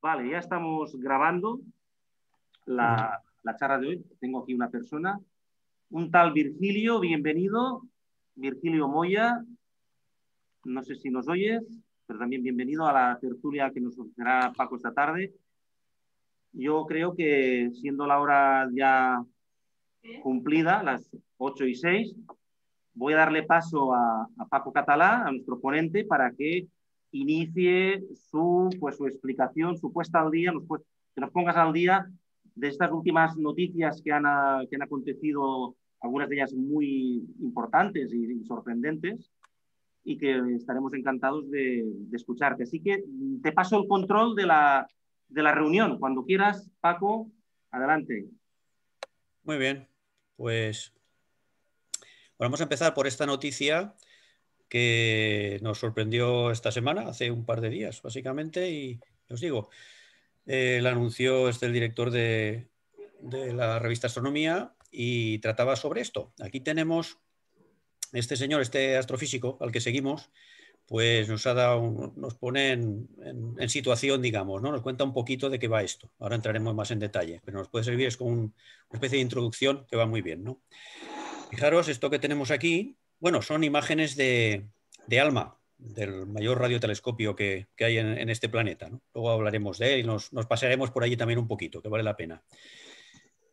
Vale, ya estamos grabando la, la charla de hoy. Tengo aquí una persona, un tal Virgilio, bienvenido. Virgilio Moya, no sé si nos oyes, pero también bienvenido a la tertulia que nos ofrecerá Paco esta tarde. Yo creo que siendo la hora ya cumplida, las 8 y 6, voy a darle paso a, a Paco Catalá, a nuestro ponente, para que inicie su, pues, su explicación, su puesta al día, nos, pues, que nos pongas al día de estas últimas noticias que han, que han acontecido, algunas de ellas muy importantes y, sorprendentes, y que estaremos encantados de, de, escucharte. Así que te paso el control de la, de la reunión. Cuando quieras, Paco, adelante. Muy bien, pues vamos a empezar por esta noticia que nos sorprendió esta semana, hace un par de días, básicamente, y os digo, eh, este el director de, de, la revista Astronomía y trataba sobre esto. Aquí tenemos este señor, este astrofísico al que seguimos, pues nos ha dado, nos pone en, situación, digamos, ¿no? Nos cuenta un poquito de qué va esto. Ahora entraremos más en detalle, pero nos puede servir, es como un, una especie de introducción que va muy bien, ¿no? Fijaros, esto que tenemos aquí bueno, son imágenes de, ALMA, del mayor radiotelescopio que, hay en, este planeta. Luego hablaremos de él y nos, pasaremos por allí también un poquito, que vale la pena.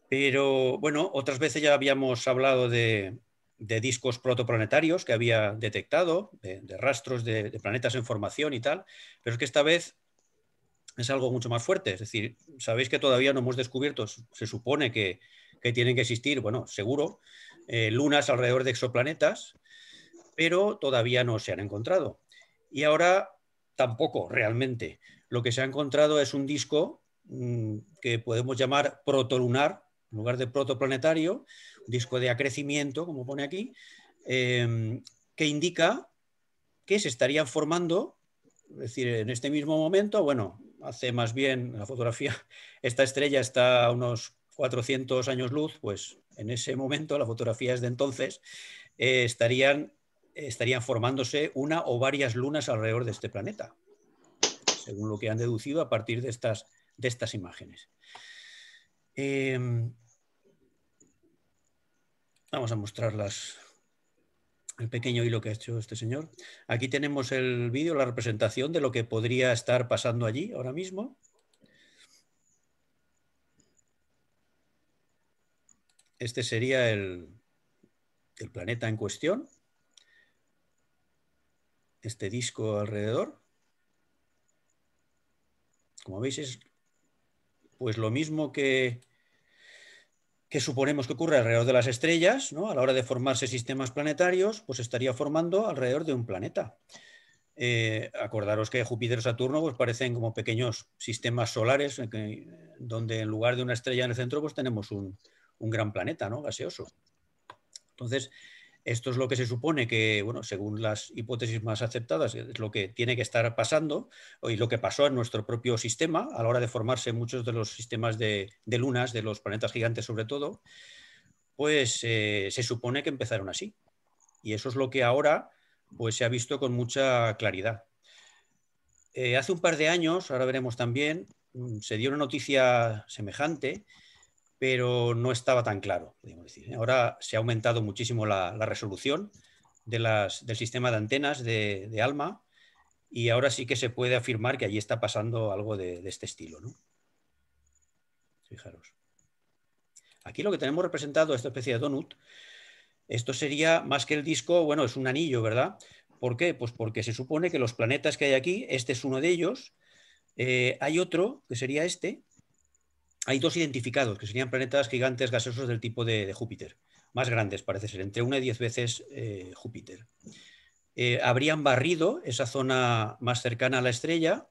Pero bueno, otras veces ya habíamos hablado de, discos protoplanetarios que había detectado, de, rastros de, planetas en formación y tal, pero es que esta vez es algo mucho más fuerte. Es decir, sabéis que todavía no hemos descubierto, se supone que tienen que existir, bueno, seguro, eh, lunas alrededor de exoplanetas, pero todavía no se han encontrado. Y ahora tampoco realmente. Lo que se ha encontrado es un disco mmm, que podemos llamar protolunar, en lugar de protoplanetario, un disco de acrecimiento, como pone aquí, eh, que indica que se estarían formando, es decir, en este mismo momento, bueno, hace más bien la fotografía, esta estrella está a unos 400 años luz, pues en ese momento, la fotografía es de entonces, eh, estarían, formándose una o varias lunas alrededor de este planeta, según lo que han deducido a partir de estas, imágenes. Eh, vamos a mostrarlas el pequeño hilo que ha hecho este señor. Aquí tenemos el vídeo, la representación de lo que podría estar pasando allí ahora mismo. Este sería el, planeta en cuestión. Este disco alrededor. Como veis es pues lo mismo que, que suponemos que ocurre alrededor de las estrellas, ¿no? a la hora de formarse sistemas planetarios, pues estaría formando alrededor de un planeta. Eh, acordaros que Júpiter y Saturno pues, parecen como pequeños sistemas solares, donde en lugar de una estrella en el centro, pues tenemos un, un gran planeta ¿no? gaseoso. Entonces, esto es lo que se supone que, bueno, según las hipótesis más aceptadas, es lo que tiene que estar pasando y lo que pasó en nuestro propio sistema a la hora de formarse muchos de los sistemas de, lunas, de los planetas gigantes sobre todo, pues eh, se supone que empezaron así. Y eso es lo que ahora pues, se ha visto con mucha claridad. Eh, hace un par de años, ahora veremos también, mm, se dio una noticia semejante pero no estaba tan claro. Decir. Ahora se ha aumentado muchísimo la, resolución del sistema de antenas de, ALMA y ahora sí que se puede afirmar que allí está pasando algo de, de este estilo. ¿no? Fijaros. Aquí lo que tenemos representado, esta especie de donut, esto sería más que el disco, bueno, es un anillo, ¿verdad? ¿Por qué? Pues porque se supone que los planetas que hay aquí, este es uno de ellos, eh, hay otro, que sería este, hay dos identificados, que serían planetas gigantes gaseosos del tipo de, Júpiter, más grandes parece ser, entre una y diez veces eh, Júpiter. Eh, habrían barrido esa zona más cercana a la estrella,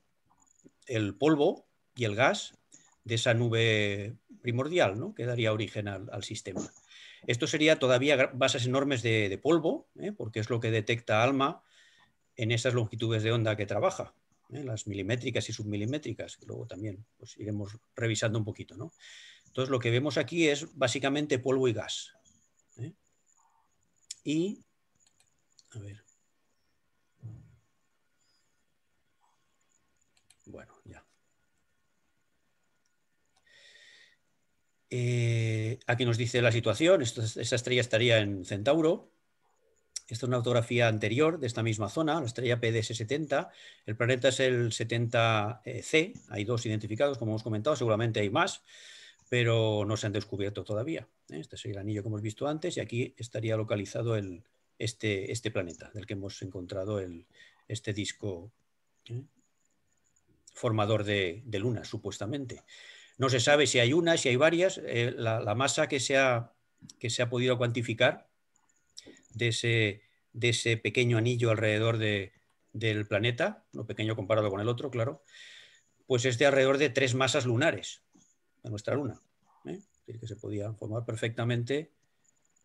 el polvo y el gas de esa nube primordial, ¿no? que daría origen al, sistema. Esto sería todavía bases enormes de, de polvo, ¿eh? porque es lo que detecta ALMA en esas longitudes de onda que trabaja. ¿eh? las milimétricas y submilimétricas, que luego también pues, iremos revisando un poquito. ¿no? Entonces lo que vemos aquí es básicamente polvo y gas. ¿eh? Y, a ver. Bueno, ya. Eh, aquí nos dice la situación, esta, esta estrella estaría en Centauro, esta es una fotografía anterior de esta misma zona, la estrella PDS-70. El planeta es el 70C, hay dos identificados, como hemos comentado, seguramente hay más, pero no se han descubierto todavía. ¿eh? Este es el anillo que hemos visto antes y aquí estaría localizado el, este, este planeta del que hemos encontrado este disco ¿eh? formador de, de lunas, supuestamente. No se sabe si hay una, si hay varias. Eh, la, masa que se, ha, que se ha podido cuantificar de ese, de ese pequeño anillo alrededor del planeta, no pequeño comparado con el otro, claro, pues es de alrededor de tres masas lunares de nuestra luna. ¿eh? Es decir, que se podían formar perfectamente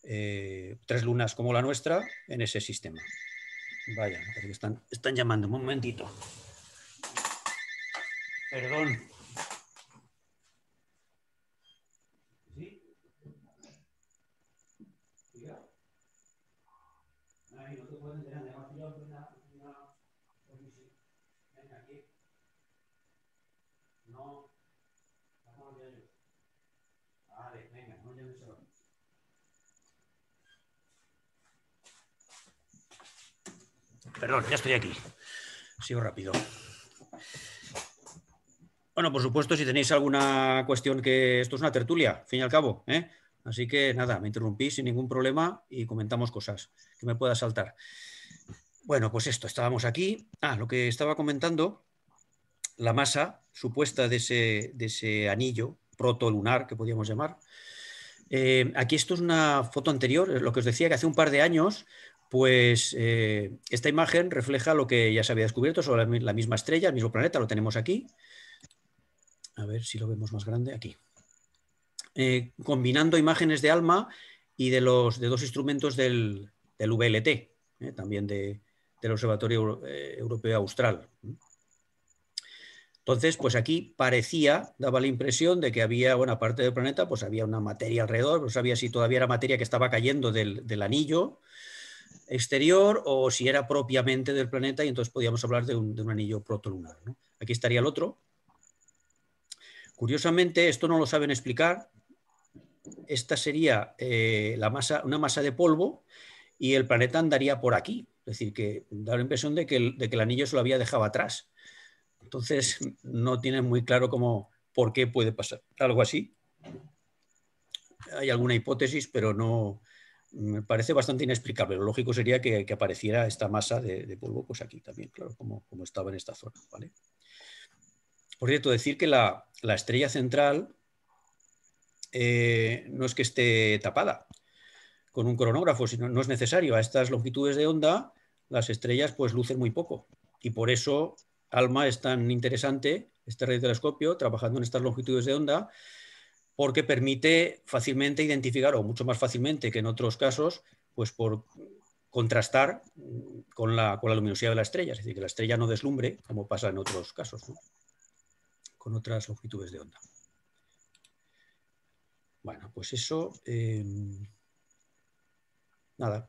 eh, tres lunas como la nuestra en ese sistema. Vaya, están, están llamando. Un momentito. Perdón. Perdón, ya estoy aquí. Sigo rápido. Bueno, por supuesto, si tenéis alguna cuestión que esto es una tertulia, fin y al cabo, ¿eh? Así que nada, me interrumpí sin ningún problema y comentamos cosas que me pueda saltar. Bueno, pues esto, estábamos aquí. Ah, lo que estaba comentando, la masa supuesta de ese, de ese anillo protolunar, que podríamos llamar. Eh, aquí esto es una foto anterior, lo que os decía que hace un par de años pues eh, esta imagen refleja lo que ya se había descubierto sobre la misma estrella, el mismo planeta, lo tenemos aquí. A ver si lo vemos más grande aquí. Eh, combinando imágenes de ALMA y de los de dos instrumentos del, VLT, eh, también del Observatorio Europeo Austral. Entonces, pues aquí parecía, daba la impresión de que había buena parte del planeta, pues había una materia alrededor, no sabía si todavía era materia que estaba cayendo del, del anillo, exterior o si era propiamente del planeta y entonces podíamos hablar de un, anillo protolunar. Aquí estaría el otro. Curiosamente, esto no lo saben explicar. Esta sería eh, la masa, una masa de polvo y el planeta andaría por aquí. Es decir, que da la impresión de que el, de que el anillo se lo había dejado atrás. Entonces, no tienen muy claro cómo, por qué puede pasar algo así. Hay alguna hipótesis, pero no, me parece bastante inexplicable. Lo lógico sería que, apareciera esta masa de, polvo pues aquí también, claro, como, como, estaba en esta zona. ¿vale? Por cierto, decir que la, estrella central eh, no es que esté tapada con un cronógrafo, sino no es necesario. A estas longitudes de onda las estrellas pues lucen muy poco y por eso ALMA es tan interesante, este radiotelescopio, trabajando en estas longitudes de onda, porque permite fácilmente identificar, o mucho más fácilmente que en otros casos, pues por contrastar con la, luminosidad de la estrella, es decir, que la estrella no deslumbre, como pasa en otros casos, con otras longitudes de onda. Bueno, pues eso, em, nada.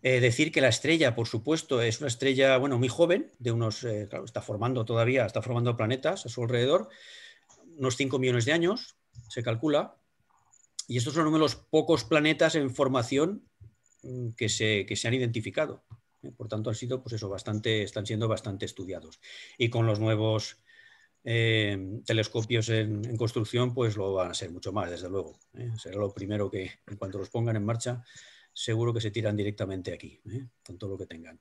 Eh, decir que la estrella, por supuesto, es una estrella, bueno, muy joven, de unos, eh, está formando todavía, está formando planetas a su alrededor, unos 5 millones de años, se calcula, y estos son uno de los pocos planetas en formación mm, que se, se han identificado. ¿eh? Por tanto, han sido, pues eso, bastante, están siendo bastante estudiados. Y con los nuevos eh, telescopios en, construcción, pues lo van a ser mucho más, desde luego. ¿eh? Será lo primero que, en cuanto los pongan en marcha, seguro que se tiran directamente aquí, con todo lo que tengan.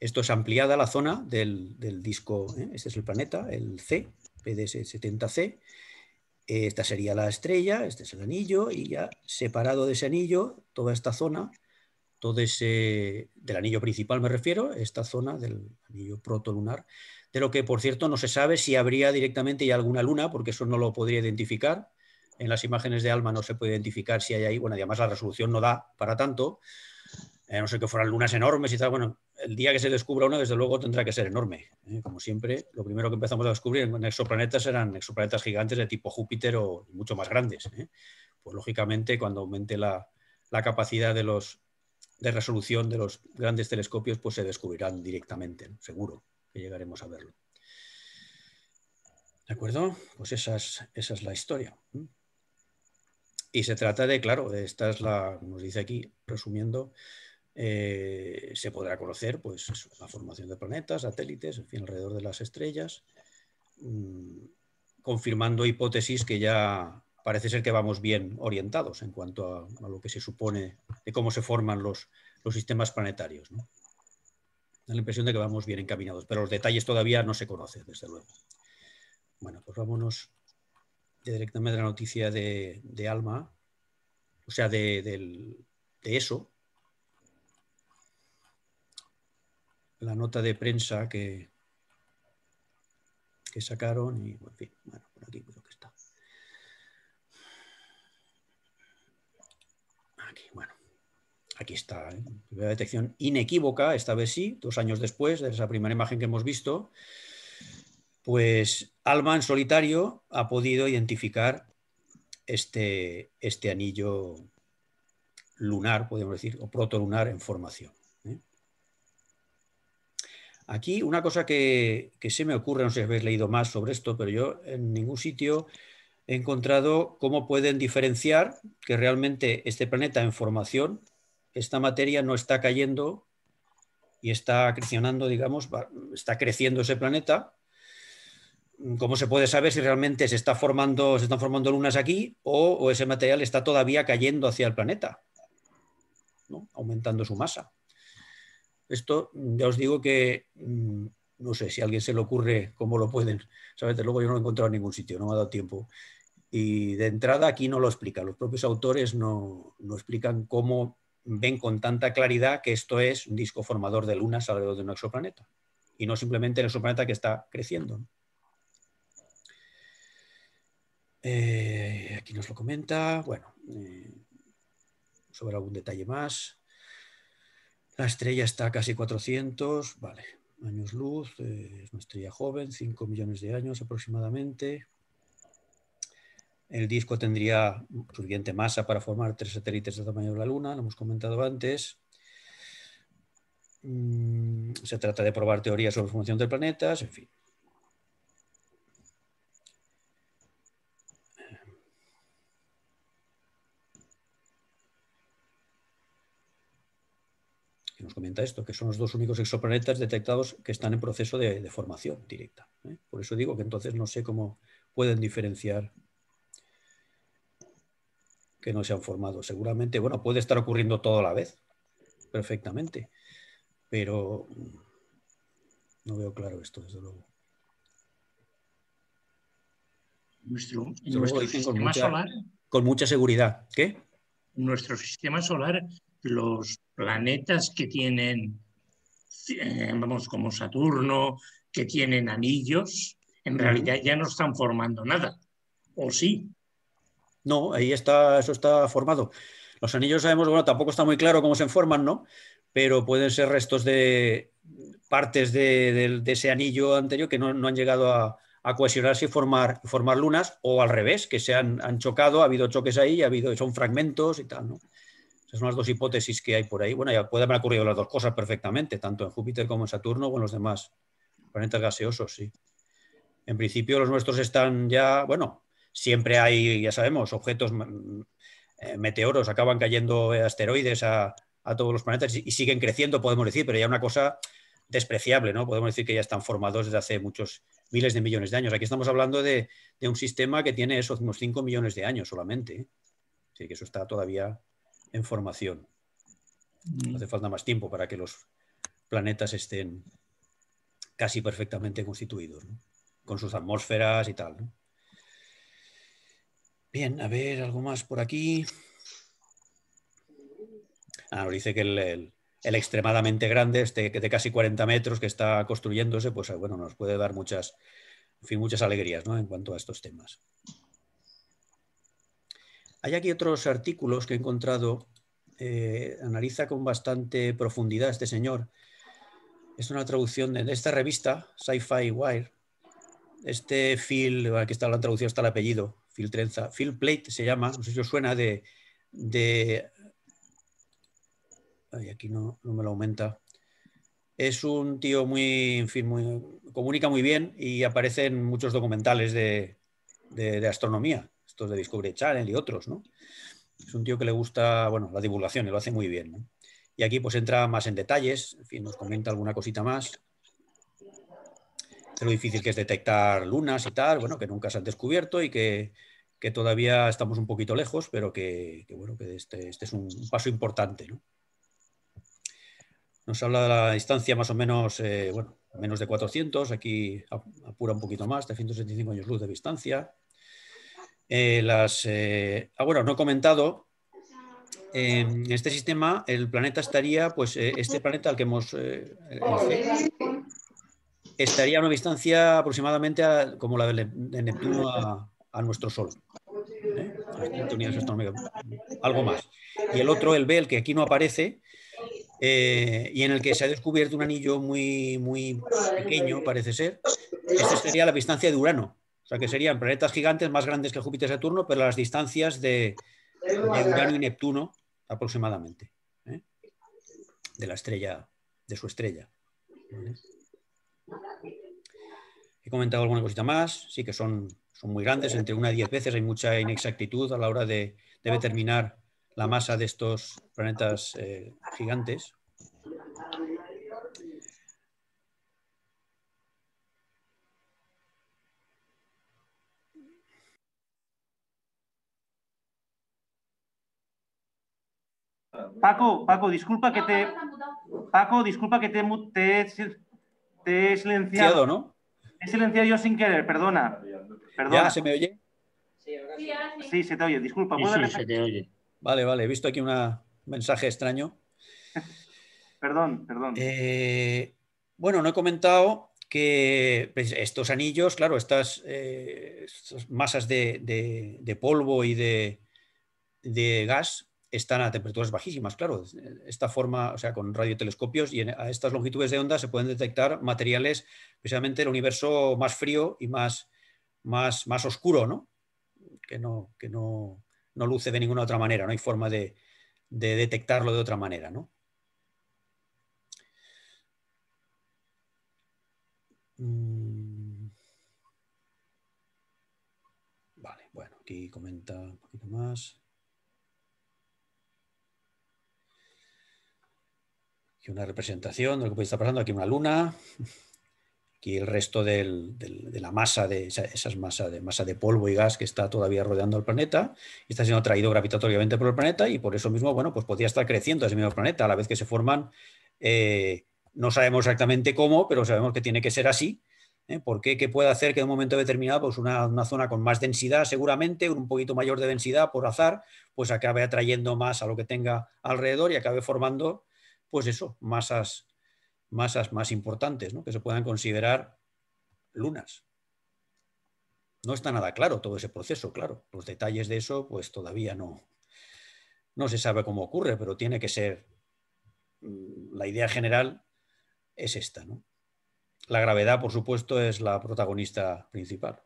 Esto es ampliada la zona del, del disco, este es el planeta, el C, PDS-70C. Esta sería la estrella, este es el anillo, y ya separado de ese anillo, toda esta zona, todo ese, del anillo principal me refiero, esta zona del anillo protolunar, de lo que por cierto no se sabe si habría directamente ya alguna luna, porque eso no lo podría identificar. En las imágenes de ALMA no se puede identificar si hay ahí, bueno, además la resolución no da para tanto, eh, no sé que fueran lunas enormes y tal, bueno, el día que se descubra una, desde luego tendrá que ser enorme. ¿eh? Como siempre, lo primero que empezamos a descubrir en exoplanetas eran exoplanetas gigantes de tipo Júpiter o mucho más grandes. ¿eh? Pues lógicamente, cuando aumente la, capacidad de, los, de resolución de los grandes telescopios, pues se descubrirán directamente, seguro que llegaremos a verlo. ¿De acuerdo? Pues esa es, esa es la historia. Y se trata de, claro, esta es la, nos dice aquí, resumiendo, eh, se podrá conocer pues, la formación de planetas, satélites, en fin, alrededor de las estrellas, mm, confirmando hipótesis que ya parece ser que vamos bien orientados en cuanto a, lo que se supone de cómo se forman los, sistemas planetarios. Da la impresión de que vamos bien encaminados, pero los detalles todavía no se conocen, desde luego. Bueno, pues vámonos directamente a la noticia de, Alma, o sea, de eso, la nota de prensa que, que sacaron y, en fin, bueno, por aquí creo que está. Aquí, bueno, aquí está. ¿eh? detección inequívoca, esta vez sí, dos años después de esa primera imagen que hemos visto, pues Alma en solitario ha podido identificar este, este anillo lunar, podemos decir, o protolunar en formación. Aquí una cosa que, se me ocurre, no sé si habéis leído más sobre esto, pero yo en ningún sitio he encontrado cómo pueden diferenciar que realmente este planeta en formación, esta materia no está cayendo y está acrecionando, digamos, está creciendo ese planeta. ¿Cómo se puede saber si realmente se, está formando, se están formando lunas aquí o, ese material está todavía cayendo hacia el planeta, aumentando su masa? Esto ya os digo que mm, no sé si a alguien se le ocurre cómo lo pueden. ¿sabes? Luego yo no lo he encontrado en ningún sitio, no me ha dado tiempo. Y de entrada aquí no lo explica. Los propios autores no, explican cómo ven con tanta claridad que esto es un disco formador de lunas alrededor de un exoplaneta. Y no simplemente el exoplaneta que está creciendo. Eh, aquí nos lo comenta. Bueno, eh, sobre algún detalle más. La estrella está a casi 400, vale, años luz, eh, es una estrella joven, 5 millones de años aproximadamente. El disco tendría suficiente masa para formar tres satélites del tamaño de la Luna, lo hemos comentado antes. Mm, se trata de probar teorías sobre la formación de planetas, en fin. Nos comenta esto, que son los dos únicos exoplanetas detectados que están en proceso de, formación directa. ¿eh? Por eso digo que entonces no sé cómo pueden diferenciar que no se han formado. Seguramente, bueno, puede estar ocurriendo todo a la vez, perfectamente, pero no veo claro esto, desde luego. Nuestro, sistema solar. Con mucha seguridad. ¿Qué? Nuestro sistema solar los planetas que tienen, eh, vamos, como Saturno, que tienen anillos, en realidad ya no están formando nada. ¿O sí? No, ahí está, eso está formado. Los anillos sabemos, bueno, tampoco está muy claro cómo se forman, ¿no? Pero pueden ser restos de partes de, ese anillo anterior que no, han llegado a, cohesionarse y formar, formar lunas, o al revés, que se han, han, chocado, ha habido choques ahí, ha habido, son fragmentos y tal, ¿no? Esas son las dos hipótesis que hay por ahí. Bueno, ya puede haber ocurrido las dos cosas perfectamente, tanto en Júpiter como en Saturno o en los demás planetas gaseosos, sí. En principio los nuestros están ya, bueno, siempre hay, ya sabemos, objetos, mm, eh, meteoros, acaban cayendo asteroides a, todos los planetas y, siguen creciendo, podemos decir, pero ya una cosa despreciable, ¿no? Podemos decir que ya están formados desde hace muchos miles de millones de años. Aquí estamos hablando de, un sistema que tiene esos unos 5 millones de años solamente. ¿eh? Así que eso está todavía en formación. Mm. Hace falta más tiempo para que los planetas estén casi perfectamente constituidos, con sus atmósferas y tal. Bien, a ver, algo más por aquí. Ah, nos dice que el, extremadamente grande, este de casi 40 metros que está construyéndose, pues bueno, nos puede dar muchas, fin, muchas alegrías ¿no? en cuanto a estos temas. Hay aquí otros artículos que he encontrado, eh, analiza con bastante profundidad este señor. Es una traducción de, esta revista, Sci-Fi Wire. Este Phil, aquí está la traducción, está el apellido, Phil Trenza. Phil Plate se llama, no sé si os suena de... de aquí no, me lo aumenta. es un tío muy, en fin, muy, comunica muy bien y aparece en muchos documentales de, astronomía, estos de Discovery Channel y otros, ¿no? Es un tío que le gusta, bueno, la divulgación y lo hace muy bien, Y aquí pues entra más en detalles, en fin, nos comenta alguna cosita más de lo difícil que es detectar lunas y tal, bueno, que nunca se han descubierto y que, todavía estamos un poquito lejos, pero que, bueno, que este, este, es un paso importante, ¿no? Nos habla de la distancia más o menos, eh, bueno, menos de 400, aquí apura un poquito más, 375 años luz de distancia. Eh, las, eh, ah, bueno, no he comentado, en este sistema el planeta estaría, pues este planeta al que hemos, estaría a una distancia aproximadamente como la de Neptuno a, nuestro Sol. Algo más. Y el otro, el B, el que aquí no aparece, eh, y en el que se ha descubierto un anillo muy, muy pequeño, parece ser. Esta sería la distancia de Urano. Sea, que serían planetas gigantes más grandes que Júpiter y Saturno, pero las distancias de, Urano y Neptuno aproximadamente. ¿eh? De la estrella, de su estrella. He comentado alguna cosita más. Sí que son, son muy grandes, entre una y diez veces. Hay mucha inexactitud a la hora de determinar la masa de estos planetas eh, gigantes. Paco, Paco, disculpa que te. Paco, disculpa que te, te, te he silenciado. ¿no? He silenciado yo sin querer, perdona. ¿Ya se me oye? Sí, se te oye, disculpa. Sí, se te oye. Vale, vale, he visto aquí un mensaje extraño. perdón, perdón. Eh, bueno, no he comentado que pues, estos anillos, claro, estas, eh, masas de, polvo y de, gas están a temperaturas bajísimas, claro. Esta forma, o sea, con radiotelescopios y a estas longitudes de onda se pueden detectar materiales, precisamente el universo más frío y más, más, más oscuro, ¿no? Que no, que no, no luce de ninguna otra manera, no hay forma de, detectarlo de otra manera. ¿no? Mm. Vale, bueno, aquí comenta un poquito más. Aquí una representación de lo que puede estar pasando, aquí una luna. Aquí el resto de la masa, de esas masa de, masa de polvo y gas que está todavía rodeando el planeta, y está siendo atraído gravitatoriamente por el planeta y por eso mismo, bueno, pues podría estar creciendo ese mismo planeta a la vez que se forman, eh, no sabemos exactamente cómo, pero sabemos que tiene que ser así. ¿eh? ¿Por qué? ¿Qué puede hacer que en un momento determinado, pues una, una, zona con más densidad, seguramente, un poquito mayor de densidad por azar, pues acabe atrayendo más a lo que tenga alrededor y acabe formando, pues eso, masas masas más importantes, ¿no? que se puedan considerar lunas. No está nada claro todo ese proceso, claro. Los detalles de eso, pues todavía no, no se sabe cómo ocurre, pero tiene que ser. Mm, la idea general es esta, ¿no? La gravedad, por supuesto, es la protagonista principal.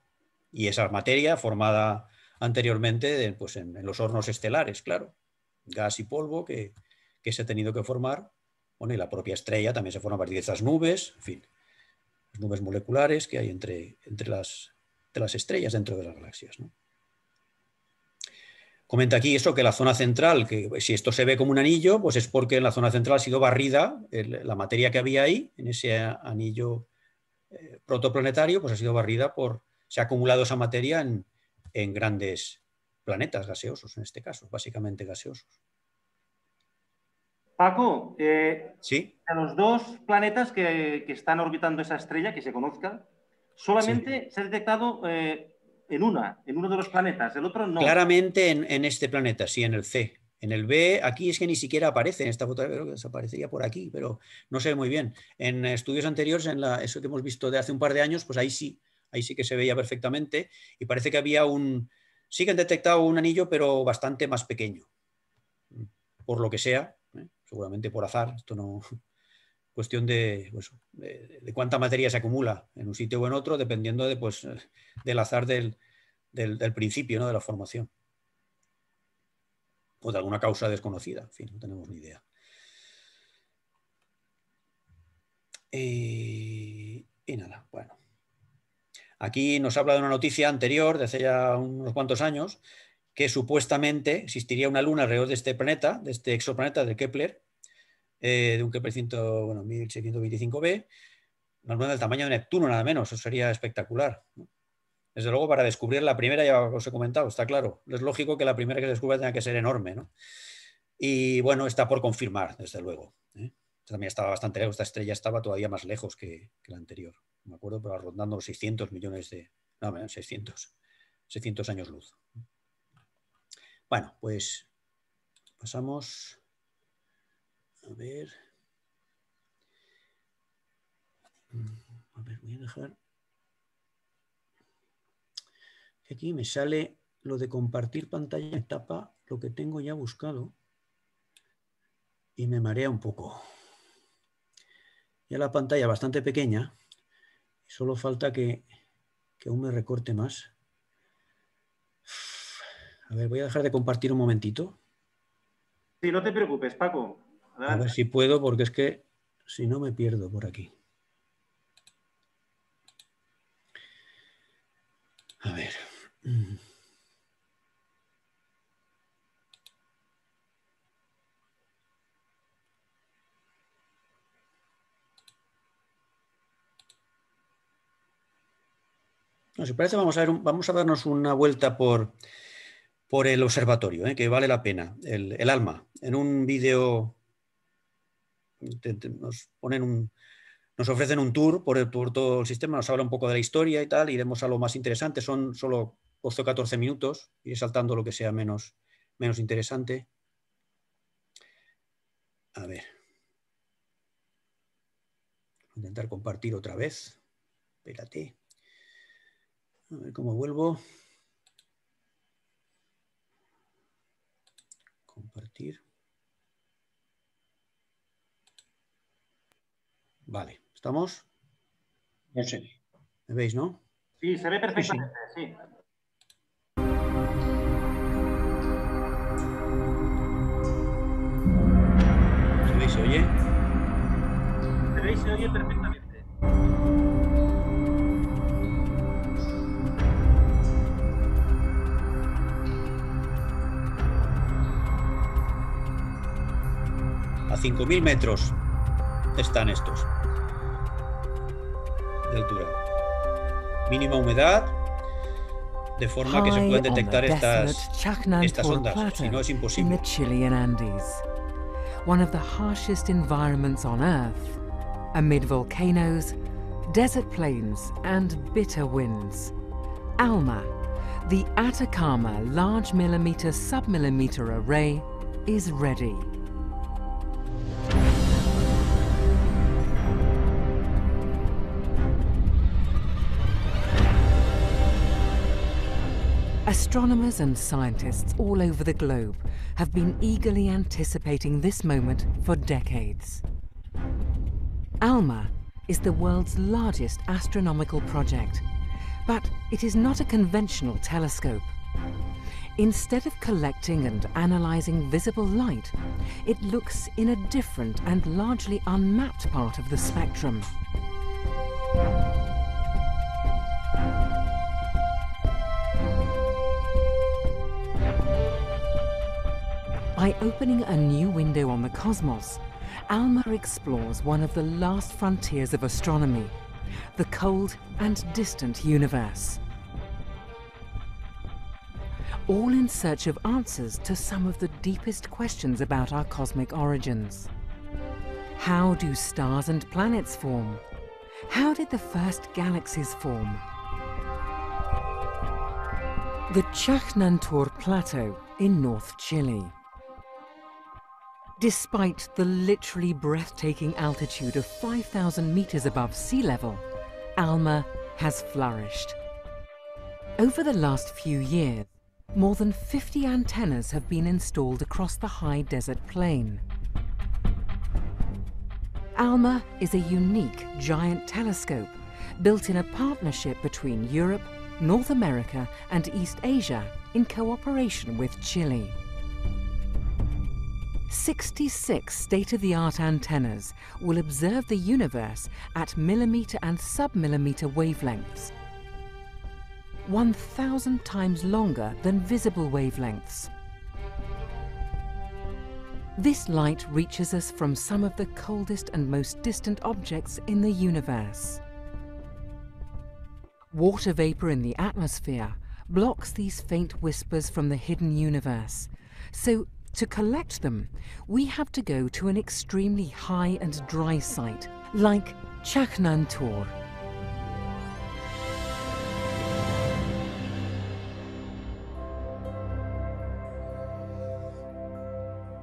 Y esa materia formada anteriormente pues en, los hornos estelares, claro. Gas y polvo que, que se ha tenido que formar bueno, y la propia estrella también se forma a de estas nubes, en fin, las nubes moleculares que hay entre, entre las, las estrellas dentro de las galaxias. Comenta aquí eso que la zona central, que si esto se ve como un anillo, pues es porque en la zona central ha sido barrida la materia que había ahí, en ese anillo eh, protoplanetario, pues ha sido barrida por, se ha acumulado esa materia en, en grandes planetas gaseosos, en este caso, básicamente gaseosos. Paco, eh, ¿Sí? de los dos planetas que, están orbitando esa estrella, que se conozca, solamente se ha detectado eh, en una, en uno de los planetas, el otro no. Claramente en, este planeta, sí, en el C. En el B, aquí es que ni siquiera aparece en esta foto, creo que desaparecería por aquí, pero no sé muy bien. En estudios anteriores, en la, eso que hemos visto de hace un par de años, pues ahí sí, ahí sí que se veía perfectamente y parece que había un, sí que han detectado un anillo, pero bastante más pequeño, por lo que sea, seguramente por azar, esto no cuestión pues, de, cuánta materia se acumula en un sitio o en otro, dependiendo de, pues, del azar del, principio ¿no? de la formación. O de alguna causa desconocida, en fin, no tenemos ni idea. Y, y nada, bueno. Aquí nos habla de una noticia anterior, de hace ya unos cuantos años, que supuestamente existiría una luna alrededor de este planeta, de este exoplaneta de Kepler, eh, de un Kepler 100, bueno, 1625b, una luna del tamaño de Neptuno, nada menos, eso sería espectacular. Desde luego, para descubrir la primera, ya os he comentado, está claro, es lógico que la primera que se descubra tenga que ser enorme, ¿no? Y bueno, está por confirmar, desde luego. ¿eh? También estaba bastante lejos, esta estrella estaba todavía más lejos que, la anterior, me acuerdo, pero rondando los 600 millones de, no, 600, 600 años luz. Bueno, pues pasamos. A ver. A ver, voy a dejar. Aquí me sale lo de compartir pantalla, me tapa lo que tengo ya buscado y me marea un poco. Ya la pantalla bastante pequeña, solo falta que, que aún me recorte más. A ver, voy a dejar de compartir un momentito. Sí, no te preocupes, Paco. A ver si puedo, porque es que si no me pierdo por aquí. A ver. No, si parece, vamos a, darnos una vuelta por, por el observatorio, ¿eh? que vale la pena. El, alma. En un vídeo nos ponen un, nos ofrecen un tour por, por, todo el sistema, nos habla un poco de la historia y tal, iremos a lo más interesante. Son solo 12 o 14 minutos, iré saltando lo que sea menos, menos interesante. A ver. Voy a intentar compartir otra vez. Espérate. A ver cómo vuelvo. Compartir. Vale, ¿estamos? No sé. ¿Me veis, no? Sí, se ve perfectamente, sí. ¿Se ve y se oye? Se ve y se oye perfectamente. A 5.000 metros están estos de altura. Mínima humedad, de forma que se pueden detectar estas, estas ondas, si no es imposible. One of the harshest environments on Earth, amid volcanoes, desert plains, and bitter winds. ALMA, the Atacama Large Millimeter Submillimeter Array, is ready. Astronomers and scientists all over the globe have been eagerly anticipating this moment for decades. ALMA is the world's largest astronomical project, but it is not a conventional telescope. Instead of collecting and analysing visible light, it looks in a different and largely unmapped part of the spectrum. By opening a new window on the cosmos, ALMA explores one of the last frontiers of astronomy, the cold and distant universe. All in search of answers to some of the deepest questions about our cosmic origins. How do stars and planets form? How did the first galaxies form? The Chajnantor Plateau in North Chile. Despite the literally breathtaking altitude of 5,000 meters above sea level, ALMA has flourished. Over the last few years, more than 50 antennas have been installed across the high desert plain. ALMA is a unique giant telescope built in a partnership between Europe, North America and East Asia in cooperation with Chile. 66 state-of-the-art antennas will observe the universe at millimeter and sub-millimeter wavelengths, 1,000 times longer than visible wavelengths. This light reaches us from some of the coldest and most distant objects in the universe. Water vapor in the atmosphere blocks these faint whispers from the hidden universe. So, to collect them, we have to go to an extremely high and dry site, like Chaknantor.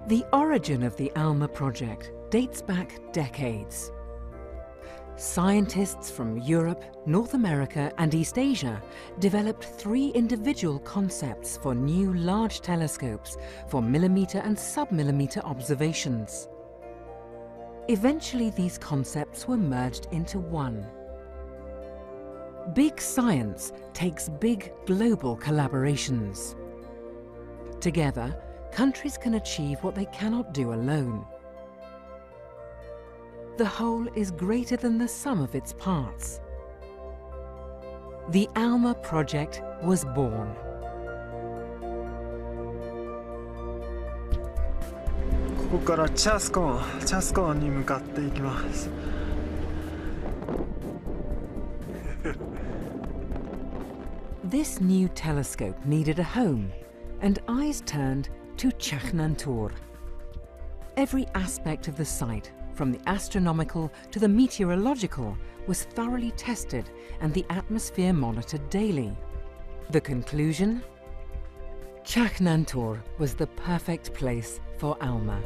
The origin of the ALMA project dates back decades. Scientists from Europe, North America and East Asia developed three individual concepts for new large telescopes for millimeter and sub-millimeter observations. Eventually these concepts were merged into one. Big science takes big global collaborations. Together, countries can achieve what they cannot do alone the whole is greater than the sum of its parts. The ALMA project was born. this new telescope needed a home, and eyes turned to Chakhnantur. Every aspect of the site from the astronomical to the meteorological, was thoroughly tested and the atmosphere monitored daily. The conclusion? Chaknantor was the perfect place for ALMA.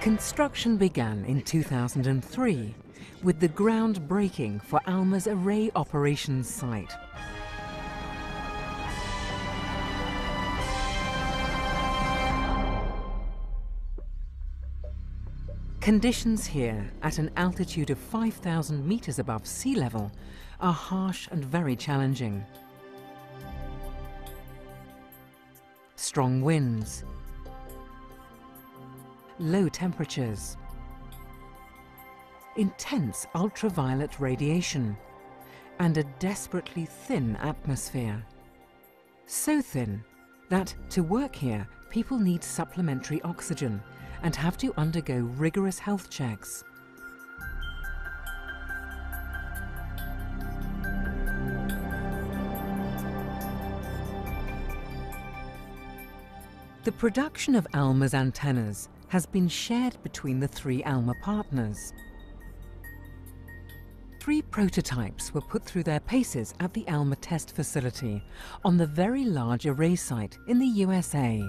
Construction began in 2003 with the ground breaking for ALMA's array operations site. Conditions here, at an altitude of 5,000 metres above sea level, are harsh and very challenging. Strong winds, low temperatures, intense ultraviolet radiation, and a desperately thin atmosphere. So thin that to work here, people need supplementary oxygen and have to undergo rigorous health checks. The production of ALMA's antennas has been shared between the three ALMA partners. Three prototypes were put through their paces at the ALMA test facility on the Very Large Array site in the USA.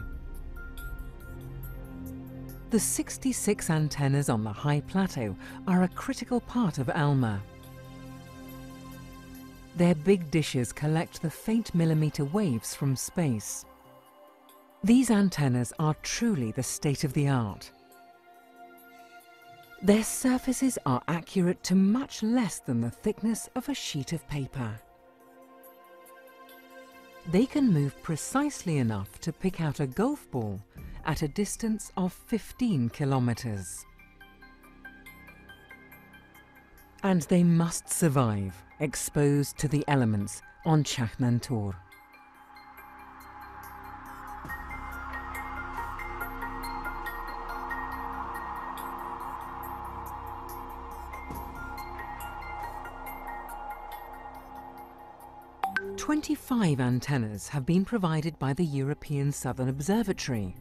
The 66 antennas on the high plateau are a critical part of ALMA. Their big dishes collect the faint millimeter waves from space. These antennas are truly the state of the art. Their surfaces are accurate to much less than the thickness of a sheet of paper. They can move precisely enough to pick out a golf ball at a distance of 15 kilometers. And they must survive, exposed to the elements on Chaknantor. Twenty-five antennas have been provided by the European Southern Observatory,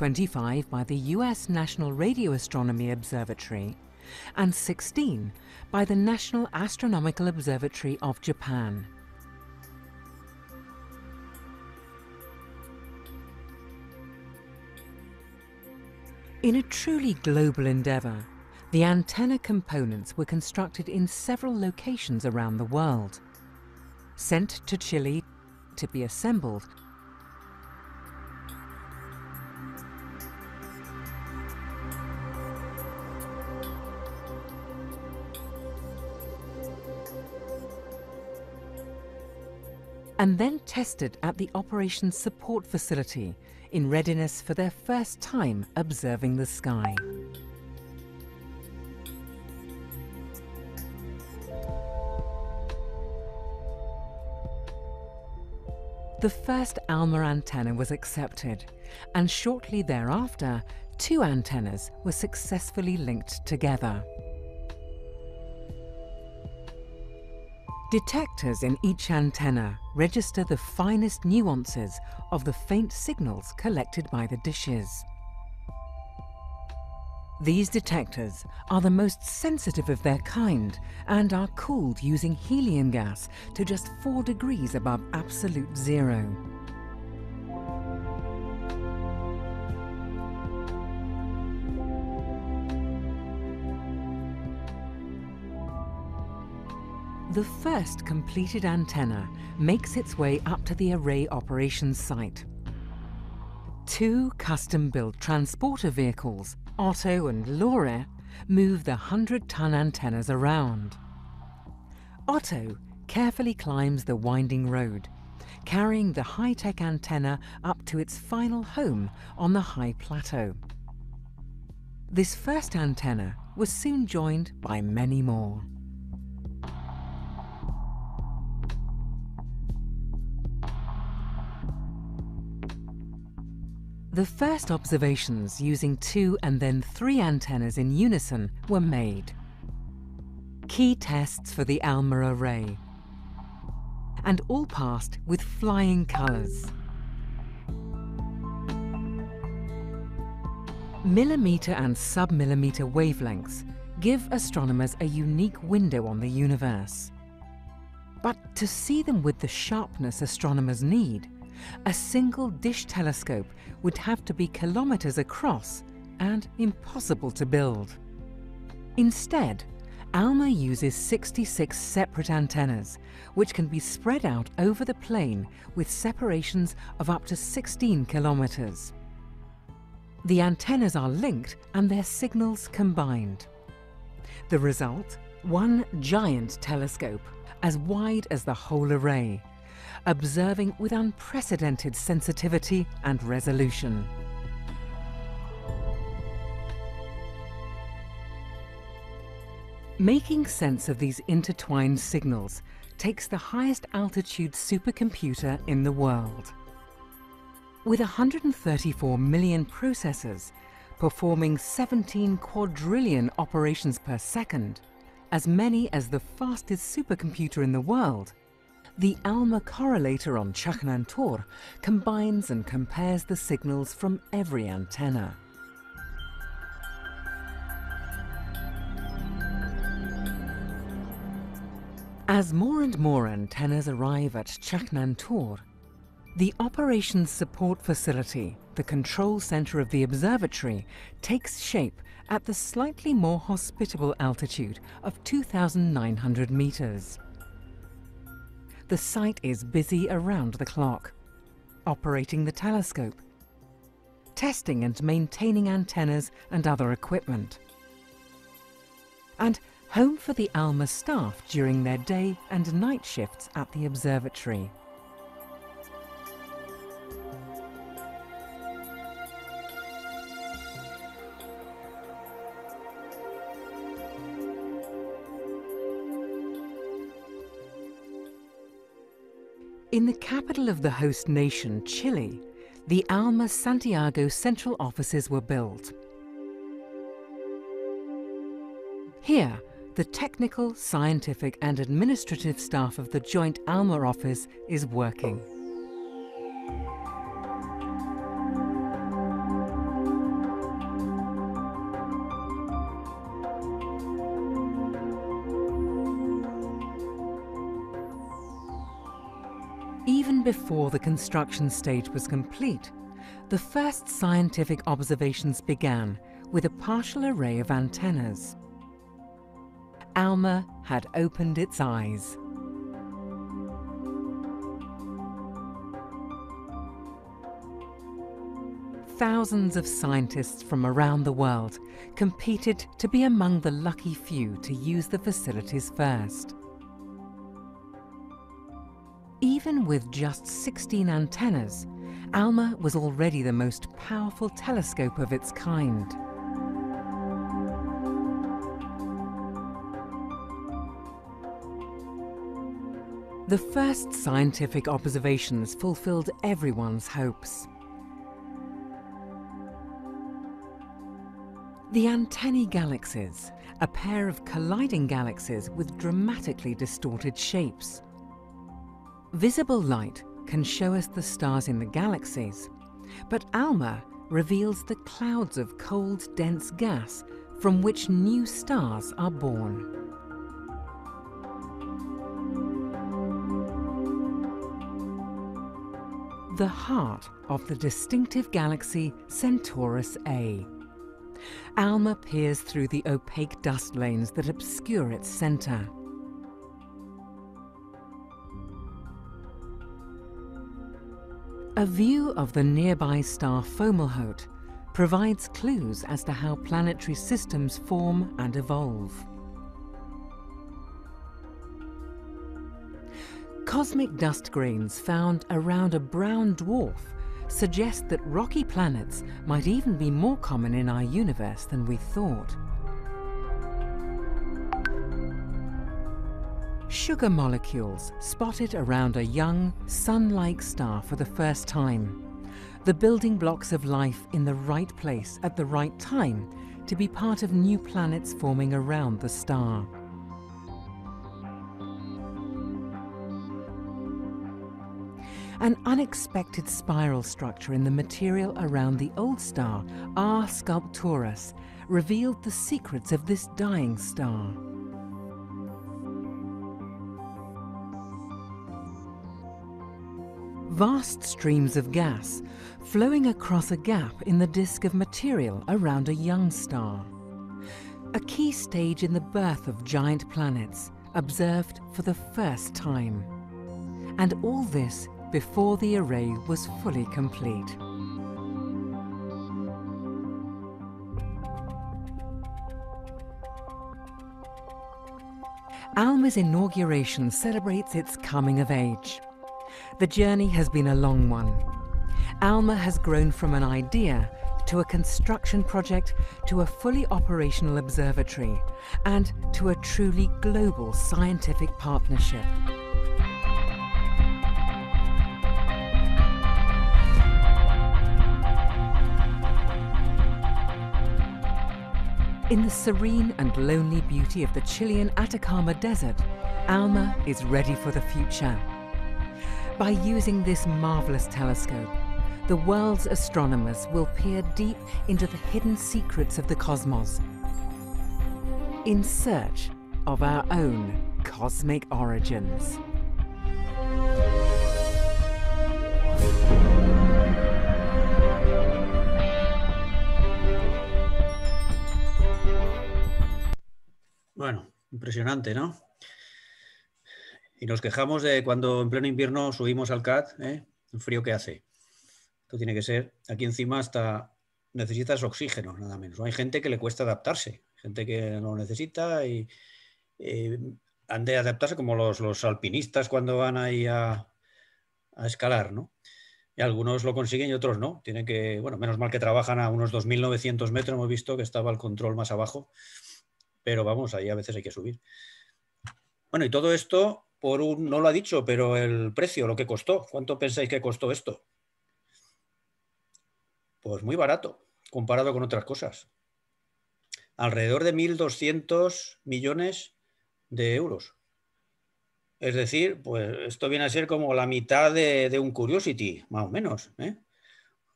25 by the US National Radio Astronomy Observatory, and 16 by the National Astronomical Observatory of Japan. In a truly global endeavour, the antenna components were constructed in several locations around the world. Sent to Chile to be assembled and then tested at the Operations Support Facility in readiness for their first time observing the sky. The first ALMA antenna was accepted, and shortly thereafter, two antennas were successfully linked together. Detectors in each antenna register the finest nuances of the faint signals collected by the dishes. These detectors are the most sensitive of their kind and are cooled using helium gas to just 4 degrees above absolute zero. The first completed antenna makes its way up to the array operations site. Two custom-built transporter vehicles, Otto and Lore, move the 100-ton antennas around. Otto carefully climbs the winding road, carrying the high-tech antenna up to its final home on the high plateau. This first antenna was soon joined by many more. The first observations using two and then three antennas in unison were made. Key tests for the ALMA array. And all passed with flying colours. Millimetre and sub-millimetre wavelengths give astronomers a unique window on the universe. But to see them with the sharpness astronomers need, a single dish telescope would have to be kilometres across and impossible to build. Instead, ALMA uses 66 separate antennas, which can be spread out over the plane with separations of up to 16 kilometres. The antennas are linked and their signals combined. The result? One giant telescope, as wide as the whole array, observing with unprecedented sensitivity and resolution. Making sense of these intertwined signals takes the highest altitude supercomputer in the world. With 134 million processors performing 17 quadrillion operations per second, as many as the fastest supercomputer in the world, the ALMA correlator on Chaknantor combines and compares the signals from every antenna. As more and more antennas arrive at Chaknantor, the Operations Support Facility, the control center of the observatory, takes shape at the slightly more hospitable altitude of 2,900 meters. The site is busy around the clock, operating the telescope, testing and maintaining antennas and other equipment, and home for the ALMA staff during their day and night shifts at the observatory. In the capital of the host nation, Chile, the ALMA Santiago central offices were built. Here, the technical, scientific and administrative staff of the joint ALMA office is working. Before the construction stage was complete, the first scientific observations began with a partial array of antennas. ALMA had opened its eyes. Thousands of scientists from around the world competed to be among the lucky few to use the facilities first. Even with just 16 antennas, ALMA was already the most powerful telescope of its kind. The first scientific observations fulfilled everyone's hopes. The Antennae galaxies, a pair of colliding galaxies with dramatically distorted shapes. Visible light can show us the stars in the galaxies, but ALMA reveals the clouds of cold, dense gas from which new stars are born. The heart of the distinctive galaxy Centaurus A. ALMA peers through the opaque dust lanes that obscure its centre. A view of the nearby star Fomalhaut provides clues as to how planetary systems form and evolve. Cosmic dust grains found around a brown dwarf suggest that rocky planets might even be more common in our universe than we thought. Sugar molecules spotted around a young, sun-like star for the first time. The building blocks of life in the right place at the right time to be part of new planets forming around the star. An unexpected spiral structure in the material around the old star, R Sculpturus, revealed the secrets of this dying star. Vast streams of gas flowing across a gap in the disk of material around a young star. A key stage in the birth of giant planets, observed for the first time. And all this before the array was fully complete. ALMA's inauguration celebrates its coming of age. The journey has been a long one. ALMA has grown from an idea to a construction project to a fully operational observatory and to a truly global scientific partnership. In the serene and lonely beauty of the Chilean Atacama Desert, ALMA is ready for the future. By using this marvelous telescope, the world's astronomers will peer deep into the hidden secrets of the cosmos in search of our own cosmic origins. Bueno, impresionante, ¿no? Y nos quejamos de cuando en pleno invierno subimos al CAT, ¿eh? el frío que hace. Esto tiene que ser, aquí encima hasta necesitas oxígeno, nada menos. Hay gente que le cuesta adaptarse, gente que lo necesita y eh, han de adaptarse como los, alpinistas cuando van ahí a, a, escalar, ¿no? Y algunos lo consiguen y otros no. Tienen que, bueno, menos mal que trabajan a unos 2.900 metros, hemos visto que estaba el control más abajo pero vamos, ahí a veces hay que subir. Bueno, y todo esto por un, no lo ha dicho, pero el precio, lo que costó, ¿cuánto pensáis que costó esto? Pues muy barato, comparado con otras cosas. Alrededor de 1.200 millones de euros. Es decir, pues esto viene a ser como la mitad de, un Curiosity, más o menos. ¿eh?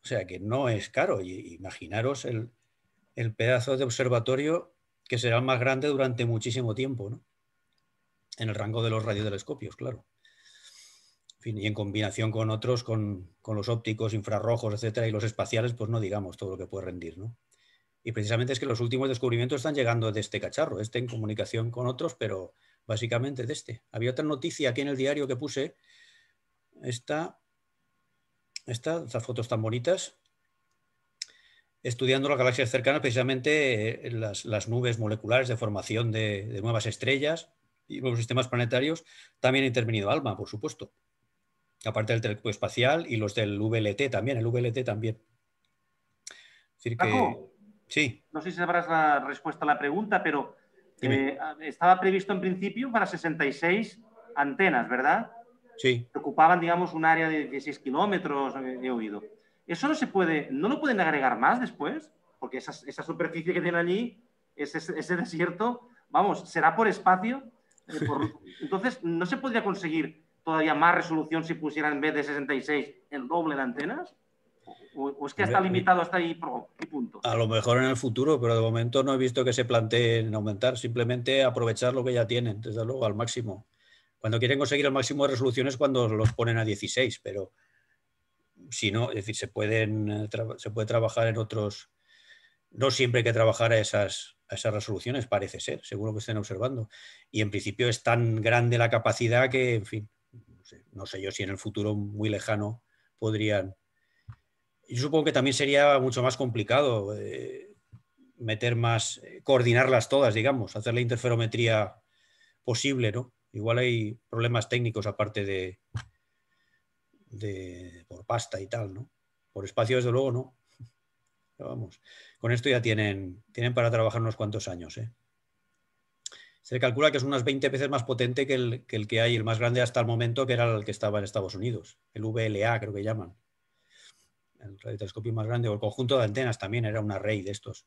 O sea que no es caro. Imaginaros el, el pedazo de observatorio que será el más grande durante muchísimo tiempo, ¿no? En el rango de los radiotelescopios, claro. y en combinación con otros, con, los ópticos, infrarrojos, etcétera, y los espaciales, pues no digamos todo lo que puede rendir, ¿no? Y precisamente es que los últimos descubrimientos están llegando de este cacharro, este en comunicación con otros, pero básicamente de este. Había otra noticia aquí en el diario que puse, esta, esta, estas fotos tan bonitas, estudiando las galaxias cercanas, precisamente eh, las, nubes moleculares de formación de, nuevas estrellas y nuevos sistemas planetarios. También ha intervenido ALMA, por supuesto. aparte del telescopio espacial y los del VLT también, el VLT también. Es decir que, sí. No sé si sabrás la respuesta a la pregunta, pero eh, estaba previsto en principio para 66 antenas, ¿verdad? Sí. Que ocupaban, digamos, un área de 16 kilómetros, he oído. ¿Eso no se puede, no lo pueden agregar más después? Porque esa, esa superficie que tiene allí, ese, ese desierto, vamos, será por espacio. Eh, entonces, ¿no se podría conseguir todavía más resolución si pusieran en vez de 66 el doble de antenas? ¿O, es que está limitado hasta ahí y punto? A lo mejor en el futuro, pero de momento no he visto que se planteen aumentar, simplemente aprovechar lo que ya tienen, desde luego, al máximo. Cuando quieren conseguir el máximo de resoluciones cuando los ponen a 16, pero si no, es decir, se, pueden, eh, se puede trabajar en otros, no siempre hay que trabajar a esas, esas resoluciones, parece ser, seguro que estén observando. Y en principio es tan grande la capacidad que, en fin, no sé, yo si en el futuro muy lejano podrían... Yo supongo que también sería mucho más complicado eh, meter más, eh, coordinarlas todas, digamos, hacer la interferometría posible, ¿no? Igual hay problemas técnicos aparte de, de por pasta y tal, ¿no? Por espacio, desde luego, no. Vamos, con esto ya tienen, tienen para trabajar unos cuantos años. ¿eh? Se calcula que es unas 20 veces más potente que el, que hay, el más grande hasta el momento, que era el que estaba en Estados Unidos, el VLA, creo que llaman. El radiotelescopio más grande, o el conjunto de antenas también, era un array de estos.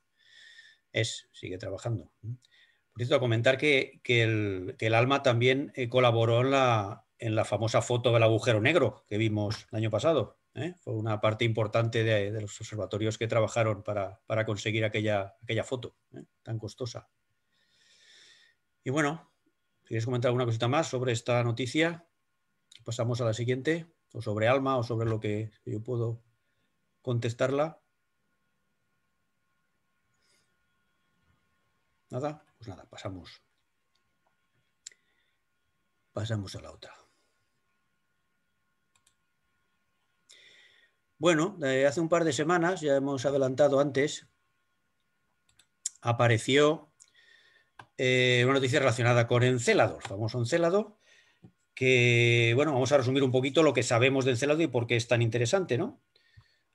Es, sigue trabajando. Por cierto, comentar que, el, que el ALMA también eh, colaboró en la, en la famosa foto del agujero negro que vimos el año pasado. ¿Eh? Fue una parte importante de, los observatorios que trabajaron para, conseguir aquella, aquella foto ¿eh? tan costosa. Y bueno, ¿quieres comentar alguna cosita más sobre esta noticia? Pasamos a la siguiente, o sobre Alma, o sobre lo que yo puedo contestarla. Nada, pues nada, pasamos. Pasamos a la otra. Bueno, hace un par de semanas, ya hemos adelantado antes, apareció eh, una noticia relacionada con Encélado, el famoso Encélado, que, bueno, vamos a resumir un poquito lo que sabemos de Encélado y por qué es tan interesante, ¿no?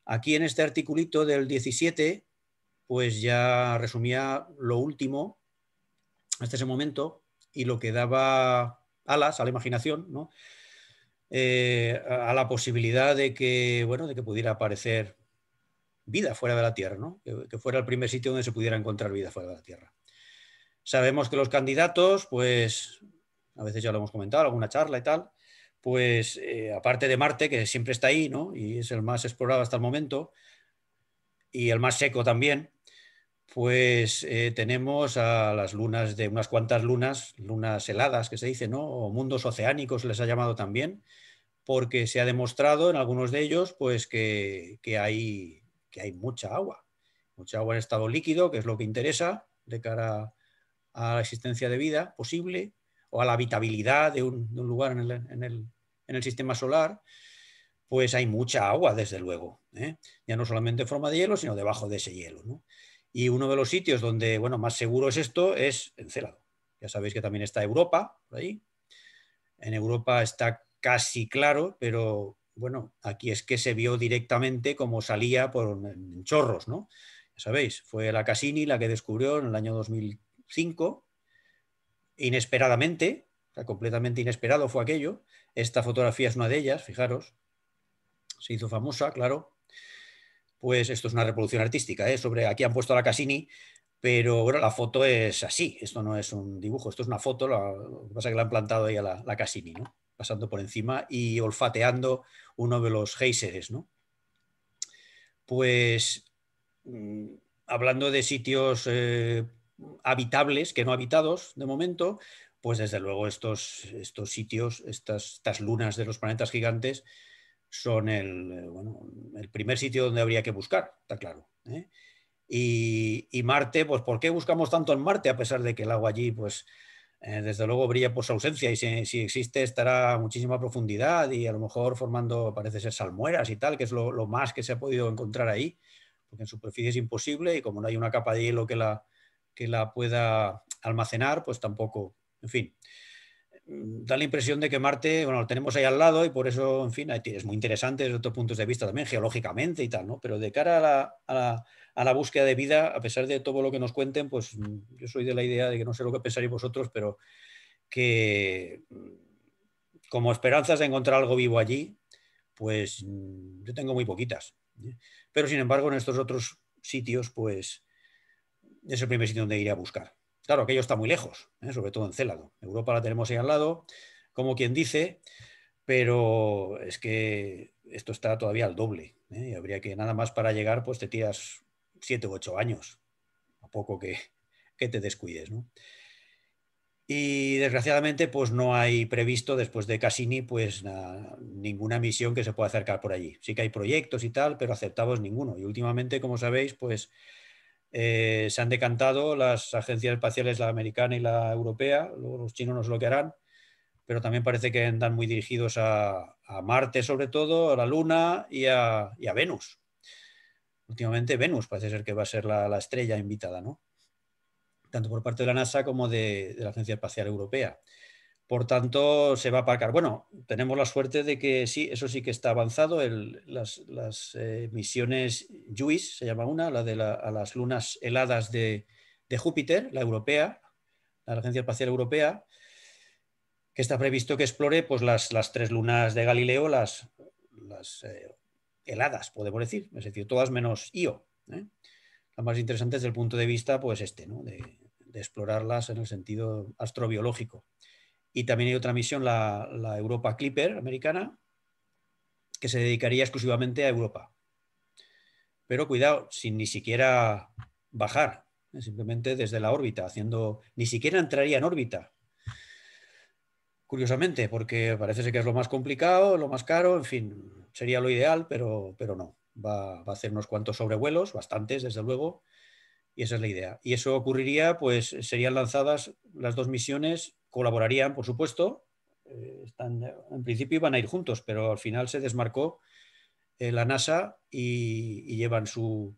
Aquí en este articulito del 17, pues ya resumía lo último hasta ese momento y lo que daba alas a la imaginación, ¿no? Eh, a la posibilidad de que, bueno, de que pudiera aparecer vida fuera de la Tierra, ¿no? que, fuera el primer sitio donde se pudiera encontrar vida fuera de la Tierra. Sabemos que los candidatos, pues, a veces ya lo hemos comentado, alguna charla y tal, pues, eh, aparte de Marte, que siempre está ahí, ¿no? Y es el más explorado hasta el momento, y el más seco también, pues eh, tenemos a las lunas de unas cuantas lunas, lunas heladas que se dice, ¿no? O mundos oceánicos les ha llamado también, porque se ha demostrado en algunos de ellos pues que, hay, que hay mucha agua, mucha agua en estado líquido, que es lo que interesa de cara a la existencia de vida posible o a la habitabilidad de un, lugar en el, sistema solar, pues hay mucha agua, desde luego. ¿eh? Ya no solamente en forma de hielo, sino debajo de ese hielo. Y uno de los sitios donde bueno, más seguro es esto es Encélado. Ya sabéis que también está Europa, por ahí. En Europa está casi claro, pero bueno, aquí es que se vio directamente como salía por en chorros, ¿no? Ya sabéis, fue la Cassini la que descubrió en el año 2005, inesperadamente, completamente inesperado fue aquello. Esta fotografía es una de ellas, fijaros, se hizo famosa, claro. Pues esto es una reproducción artística, ¿eh? sobre aquí han puesto a la Cassini, pero bueno, la foto es así, esto no es un dibujo, esto es una foto, lo que pasa es que la han plantado ahí a la, Cassini, ¿no? pasando por encima y olfateando uno de los géiseres, ¿no? Pues mm, hablando de sitios eh, habitables que no habitados de momento, pues desde luego estos, estos sitios, estas, lunas de los planetas gigantes, son el, eh, el, primer sitio donde habría que buscar, está claro. ¿eh? Y, y, Marte, pues ¿por qué buscamos tanto en Marte a pesar de que el agua allí, pues eh, desde luego brilla por su ausencia y si, existe estará a muchísima profundidad y a lo mejor formando, parece ser, salmueras y tal, que es lo, más que se ha podido encontrar ahí, porque en superficie es imposible y como no hay una capa de hielo que la, que la pueda almacenar, pues tampoco, en fin. Mm, da la impresión de que Marte, bueno, lo tenemos ahí al lado y por eso, en fin, es muy interesante desde otros puntos de vista también, geológicamente y tal, ¿no? Pero de cara a la, a la, búsqueda de vida, a pesar de todo lo que nos cuenten, pues mm, yo soy de la idea de que no sé lo que pensaréis vosotros, pero que mm, como esperanzas de encontrar algo vivo allí, pues yo tengo muy poquitas. ¿eh? Pero sin embargo, en estos otros sitios, pues es el primer sitio donde iré a buscar. Claro, aquello está muy lejos, ¿eh? sobre todo en Célado. Europa la tenemos ahí al lado, como quien dice, pero es que esto está todavía al doble. ¿eh? Y habría que nada más para llegar, pues te tiras siete u ocho años, a poco que, que te descuides. ¿no? Y desgraciadamente, pues no hay previsto después de Cassini, pues ninguna misión que se pueda acercar por allí. Sí que hay proyectos y tal, pero aceptados ninguno. Y últimamente, como sabéis, pues eh, se han decantado las agencias espaciales, la americana y la europea, los chinos nos lo que harán, pero también parece que andan muy dirigidos a, Marte sobre todo, a la Luna y a, Venus. Últimamente Venus parece ser que va a ser la, la, estrella invitada, ¿no? Tanto por parte de la NASA como de la Agencia Espacial Europea. Por tanto, se va a aparcar. Bueno, tenemos la suerte de que sí, eso sí que está avanzado. las, eh, misiones JUICE, se llama una, la de a las lunas heladas de, Júpiter, la europea, la Agencia Espacial Europea, que está previsto que explore pues, las, tres lunas de Galileo, las, eh, heladas, podemos decir, es decir, todas menos Io. ¿eh? Las más interesantes desde el punto de vista, pues este, de explorarlas en el sentido astrobiológico. Y también hay otra misión, la, Europa Clipper americana, que se dedicaría exclusivamente a Europa. Pero cuidado, sin ni siquiera bajar, ¿eh? simplemente desde la órbita, haciendo, ni siquiera entraría en órbita. Curiosamente, porque parece ser que es lo más complicado, lo más caro, en fin, sería lo ideal, pero, pero no. Va, va a hacer unos cuantos sobrevuelos, bastantes, desde luego, y esa es la idea. Y eso ocurriría, pues serían lanzadas las dos misiones colaborarían, por supuesto. Eh, están, en principio iban a ir juntos, pero al final se desmarcó eh, la NASA y, llevan su,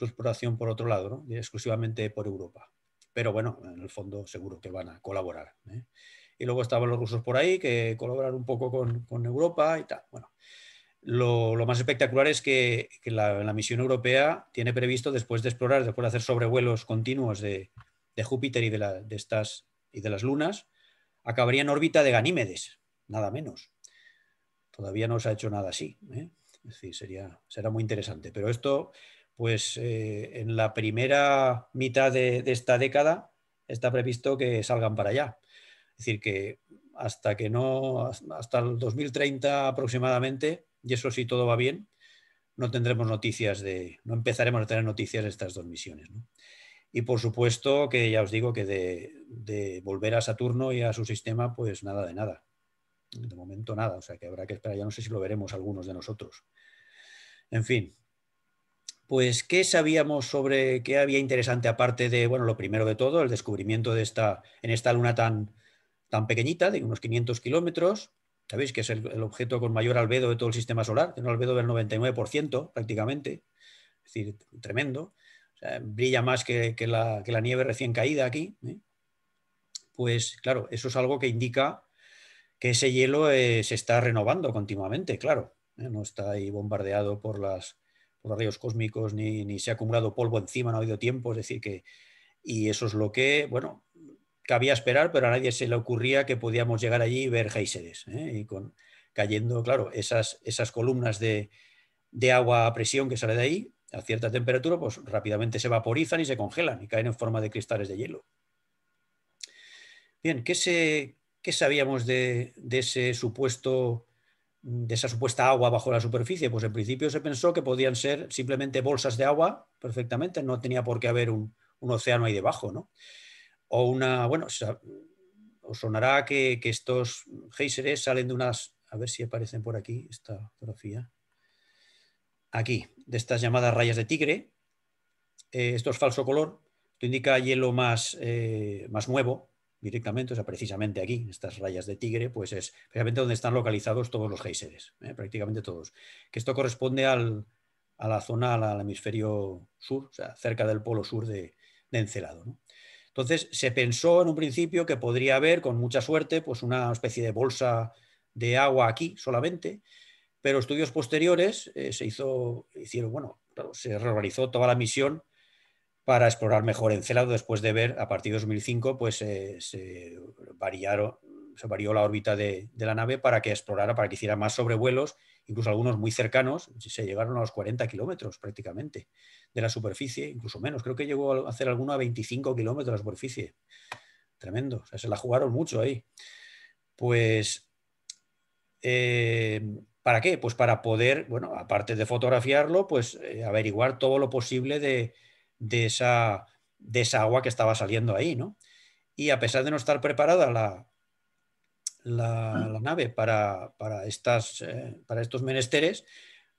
exploración por otro lado, exclusivamente por Europa. Pero bueno, en el fondo seguro que van a colaborar. ¿eh? Y luego estaban los rusos por ahí, que colaboran un poco con, Europa y tal. Bueno, lo, más espectacular es que, la, misión europea tiene previsto, después de explorar, después de hacer sobrevuelos continuos de, Júpiter y de, de, estas, y de las lunas, acabaría en órbita de Ganímedes, nada menos. Todavía no se ha hecho nada así. ¿eh? Es decir, sería, será muy interesante. Pero esto, pues eh, en la primera mitad de, esta década está previsto que salgan para allá. Es decir, que hasta que no, hasta el 2030 aproximadamente, y eso si todo va bien, no tendremos noticias de, no empezaremos a tener noticias de estas dos misiones. Y por supuesto que ya os digo que de, volver a Saturno y a su sistema, pues nada de nada. De momento nada, o sea que habrá que esperar, ya no sé si lo veremos algunos de nosotros. En fin, pues ¿qué sabíamos sobre qué había interesante aparte de, bueno, lo primero de todo, el descubrimiento de esta, en esta luna tan, tan pequeñita, de unos 500 kilómetros, sabéis que es el, objeto con mayor albedo de todo el sistema solar, tiene un albedo del 99% prácticamente, es decir, tremendo brilla más que, la, nieve recién caída aquí, ¿eh? pues claro, eso es algo que indica que ese hielo eh, se está renovando continuamente, claro, ¿eh? no está ahí bombardeado por, los rayos cósmicos ni, se ha acumulado polvo encima, no ha habido tiempo, es decir que, y eso es lo que, bueno, cabía esperar, pero a nadie se le ocurría que podíamos llegar allí y ver géiseres, y con, cayendo, claro, esas, esas columnas de, de agua a presión que sale de ahí, a cierta temperatura, pues rápidamente se vaporizan y se congelan y caen en forma de cristales de hielo. Bien, ¿qué, se, sabíamos de, ese supuesto, de esa supuesta agua bajo la superficie? Pues en principio se pensó que podían ser simplemente bolsas de agua perfectamente, no tenía por qué haber un, océano ahí debajo, ¿no? O una, bueno, os sonará que, estos géiseres salen de unas, a ver si aparecen por aquí esta fotografía aquí, de estas llamadas rayas de tigre. Eh, esto es falso color, esto indica hielo más, eh, más nuevo directamente, o sea, precisamente aquí, estas rayas de tigre, pues es precisamente donde están localizados todos los géiseres, eh, prácticamente todos. Que esto corresponde a la zona, al, hemisferio sur, o sea, cerca del polo sur de, Encelado. Entonces se pensó en un principio que podría haber, con mucha suerte, pues una especie de bolsa de agua aquí solamente, pero estudios posteriores eh, se hizo, hicieron, bueno, se reorganizó toda la misión para explorar mejor Encélado después de ver a partir de 2005 pues eh, se variaron se varió la órbita de, la nave para que explorara, para que hiciera más sobrevuelos, incluso algunos muy cercanos, se llegaron a los 40 kilómetros prácticamente de la superficie, incluso menos. Creo que llegó a hacer alguno a 25 kilómetros de la superficie. Tremendo, se la jugaron mucho ahí. Pues, eh, ¿para qué? Pues para poder, bueno, aparte de fotografiarlo, pues eh, averiguar todo lo posible de, de, esa, de esa agua que estaba saliendo ahí, ¿no? Y a pesar de no estar preparada la, la, nave para, estas, eh, para estos menesteres,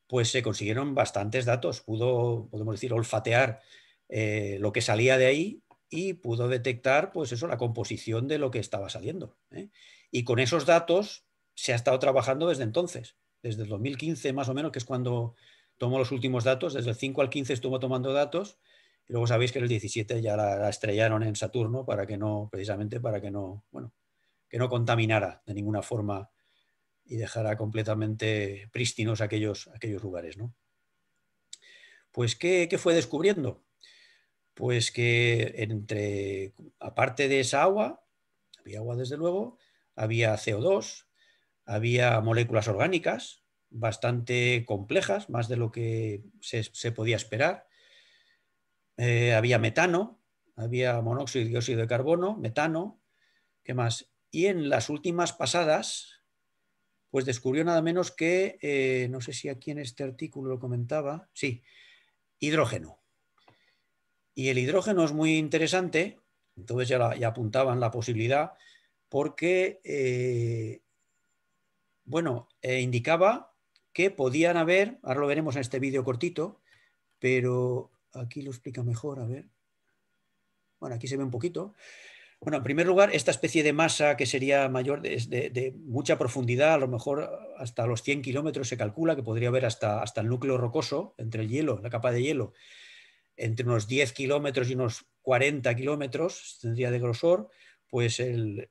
pues se consiguieron bastantes datos. Pudo, podemos decir, olfatear eh, lo que salía de ahí y pudo detectar, pues eso, la composición de lo que estaba saliendo. ¿eh? Y con esos datos se ha estado trabajando desde entonces, desde el 2015 más o menos, que es cuando tomó los últimos datos, desde el 5 al 15 estuvo tomando datos, y luego sabéis que en el 17 ya la, la estrellaron en Saturno para que no, precisamente para que no, bueno, que no contaminara de ninguna forma y dejara completamente prístinos aquellos, aquellos lugares. ¿no? Pues, ¿qué, fue descubriendo? Pues que entre, aparte de esa agua, había agua desde luego, había CO2, había moléculas orgánicas bastante complejas, más de lo que se, podía esperar. Eh, había metano, había monóxido y dióxido de carbono, metano, ¿qué más? Y en las últimas pasadas, pues descubrió nada menos que, eh, no sé si aquí en este artículo lo comentaba, sí, hidrógeno. Y el hidrógeno es muy interesante, entonces ya, apuntaban la posibilidad, porque, eh, bueno, eh, indicaba que podían haber, ahora lo veremos en este vídeo cortito, pero aquí lo explica mejor, a ver. Bueno, aquí se ve un poquito. Bueno, en primer lugar, esta especie de masa que sería mayor de, mucha profundidad, a lo mejor hasta los 100 kilómetros se calcula que podría haber hasta, hasta el núcleo rocoso, entre el hielo, la capa de hielo, entre unos 10 kilómetros y unos 40 kilómetros tendría de grosor, pues el,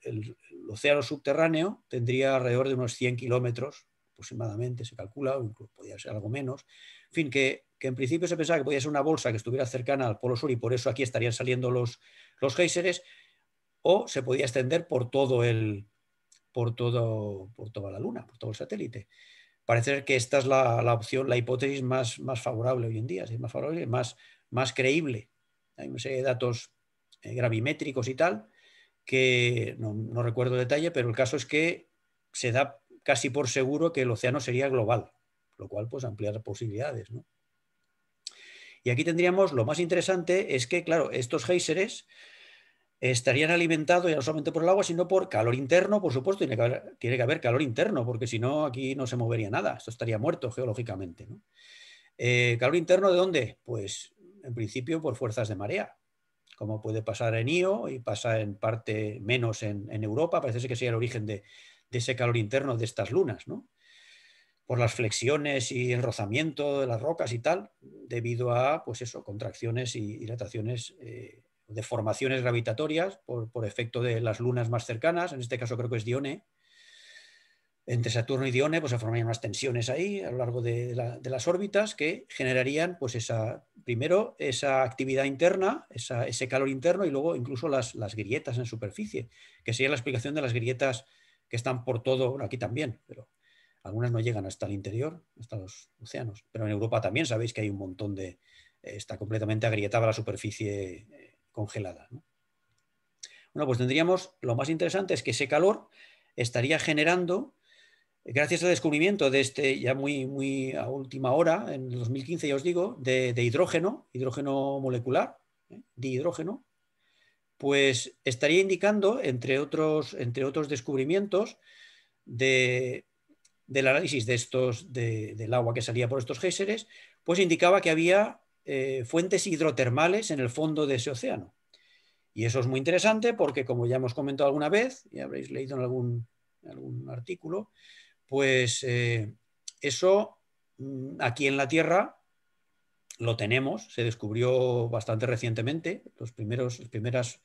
océano subterráneo tendría alrededor de unos 100 kilómetros aproximadamente, se calcula, o incluso podría ser algo menos. En fin, que, en principio se pensaba que podía ser una bolsa que estuviera cercana al Polo Sur y por eso aquí estarían saliendo los, los géiseres, o se podía extender por todo el, por, todo, por toda la Luna, por todo el satélite. Parece que esta es la, opción, la hipótesis más, más favorable hoy en día, más favorable, más, más creíble. Hay una serie de datos eh, gravimétricos y tal, que no, recuerdo detalle, pero el caso es que se da casi por seguro que el océano sería global, lo cual pues amplía las posibilidades. Y aquí tendríamos, lo más interesante es que, claro, estos géiseres estarían alimentados ya no solamente por el agua, sino por calor interno, por supuesto, tiene que haber, calor interno, porque si no, aquí no se movería nada, esto estaría muerto geológicamente. Eh, ¿Calor interno de dónde? Pues en principio por fuerzas de marea, como puede pasar en Io y pasa en parte menos en, Europa, parece que sería el origen de, ese calor interno de estas lunas, ¿no? por las flexiones y el rozamiento de las rocas y tal, debido a pues eso, contracciones y dilataciones eh, deformaciones gravitatorias por, efecto de las lunas más cercanas, en este caso creo que es Dione. Entre Saturno y Dione pues, se formarían unas tensiones ahí a lo largo de, las órbitas que generarían pues, esa, primero esa actividad interna, ese calor interno y luego incluso las, grietas en superficie, que sería la explicación de las grietas que están por todo, aquí también, pero algunas no llegan hasta el interior, hasta los océanos. Pero en Europa también sabéis que hay un montón de... está completamente agrietada la superficie congelada. Bueno, pues tendríamos, lo más interesante es que ese calor estaría generando, gracias al descubrimiento de este ya muy, muy a última hora, en el 2015 ya os digo, de, hidrógeno, hidrógeno molecular, ¿eh? de hidrógeno, pues estaría indicando, entre otros, entre otros descubrimientos, de, del análisis de estos, del agua que salía por estos géiseres, pues indicaba que había eh, fuentes hidrotermales en el fondo de ese océano. Y eso es muy interesante porque, como ya hemos comentado alguna vez, y habréis leído en algún, artículo, pues eh, eso mm, aquí en la Tierra lo tenemos, se descubrió bastante recientemente, las primeras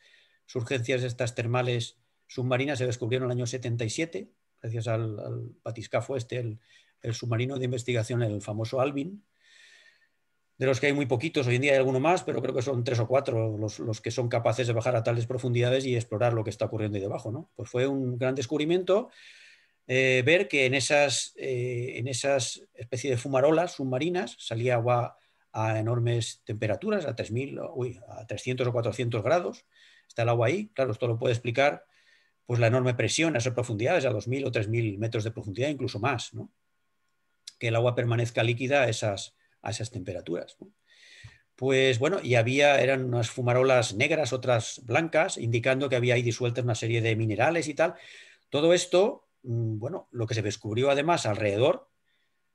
surgencias de estas termales submarinas se descubrieron en el año 77, gracias al, al batiscafo este, el, el submarino de investigación, el famoso Alvin, de los que hay muy poquitos, hoy en día hay alguno más, pero creo que son tres o cuatro los, que son capaces de bajar a tales profundidades y explorar lo que está ocurriendo ahí debajo. ¿no? Pues fue un gran descubrimiento eh, ver que en esas, eh, en esas especie de fumarolas submarinas salía agua a enormes temperaturas, a, 3000, uy, a 300 o 400 grados. Está el agua ahí, claro, esto lo puede explicar pues la enorme presión a esas profundidades, a 2.000 o 3.000 metros de profundidad, incluso más, ¿no? que el agua permanezca líquida a esas, a esas temperaturas. Pues bueno, y había, eran unas fumarolas negras, otras blancas, indicando que había ahí disueltas una serie de minerales y tal. Todo esto, mm, bueno, lo que se descubrió además alrededor,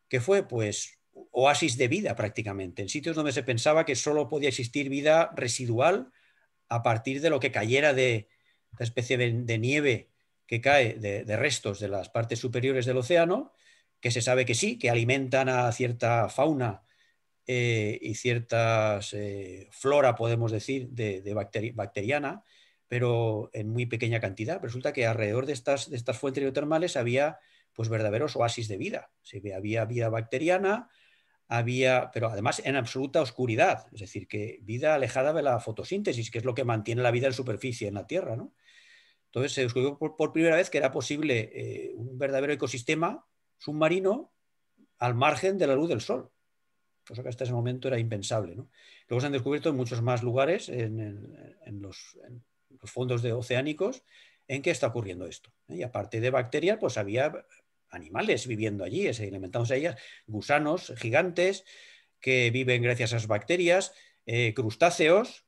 que fue pues oasis de vida prácticamente, en sitios donde se pensaba que solo podía existir vida residual a partir de lo que cayera de esta especie de, nieve que cae de, de restos de las partes superiores del océano, que se sabe que sí, que alimentan a cierta fauna eh, y ciertas eh, flora, podemos decir, de, bacteriana, pero en muy pequeña cantidad. Resulta que alrededor de estas, de fuentes hidrotermales había pues verdaderos oasis de vida. había vida bacteriana, había, pero además en absoluta oscuridad, es decir, que vida alejada de la fotosíntesis, que es lo que mantiene la vida en superficie en la Tierra. ¿no? Entonces se descubrió por, primera vez que era posible eh, un verdadero ecosistema submarino al margen de la luz del sol cosa que hasta ese momento era impensable. Luego se han descubierto en muchos más lugares, en, los, fondos de oceánicos, en que está ocurriendo esto. ¿eh? Y aparte de bacterias, pues había animales viviendo allí, se alimentamos a ellas, gusanos gigantes que viven gracias a esas bacterias, eh, crustáceos,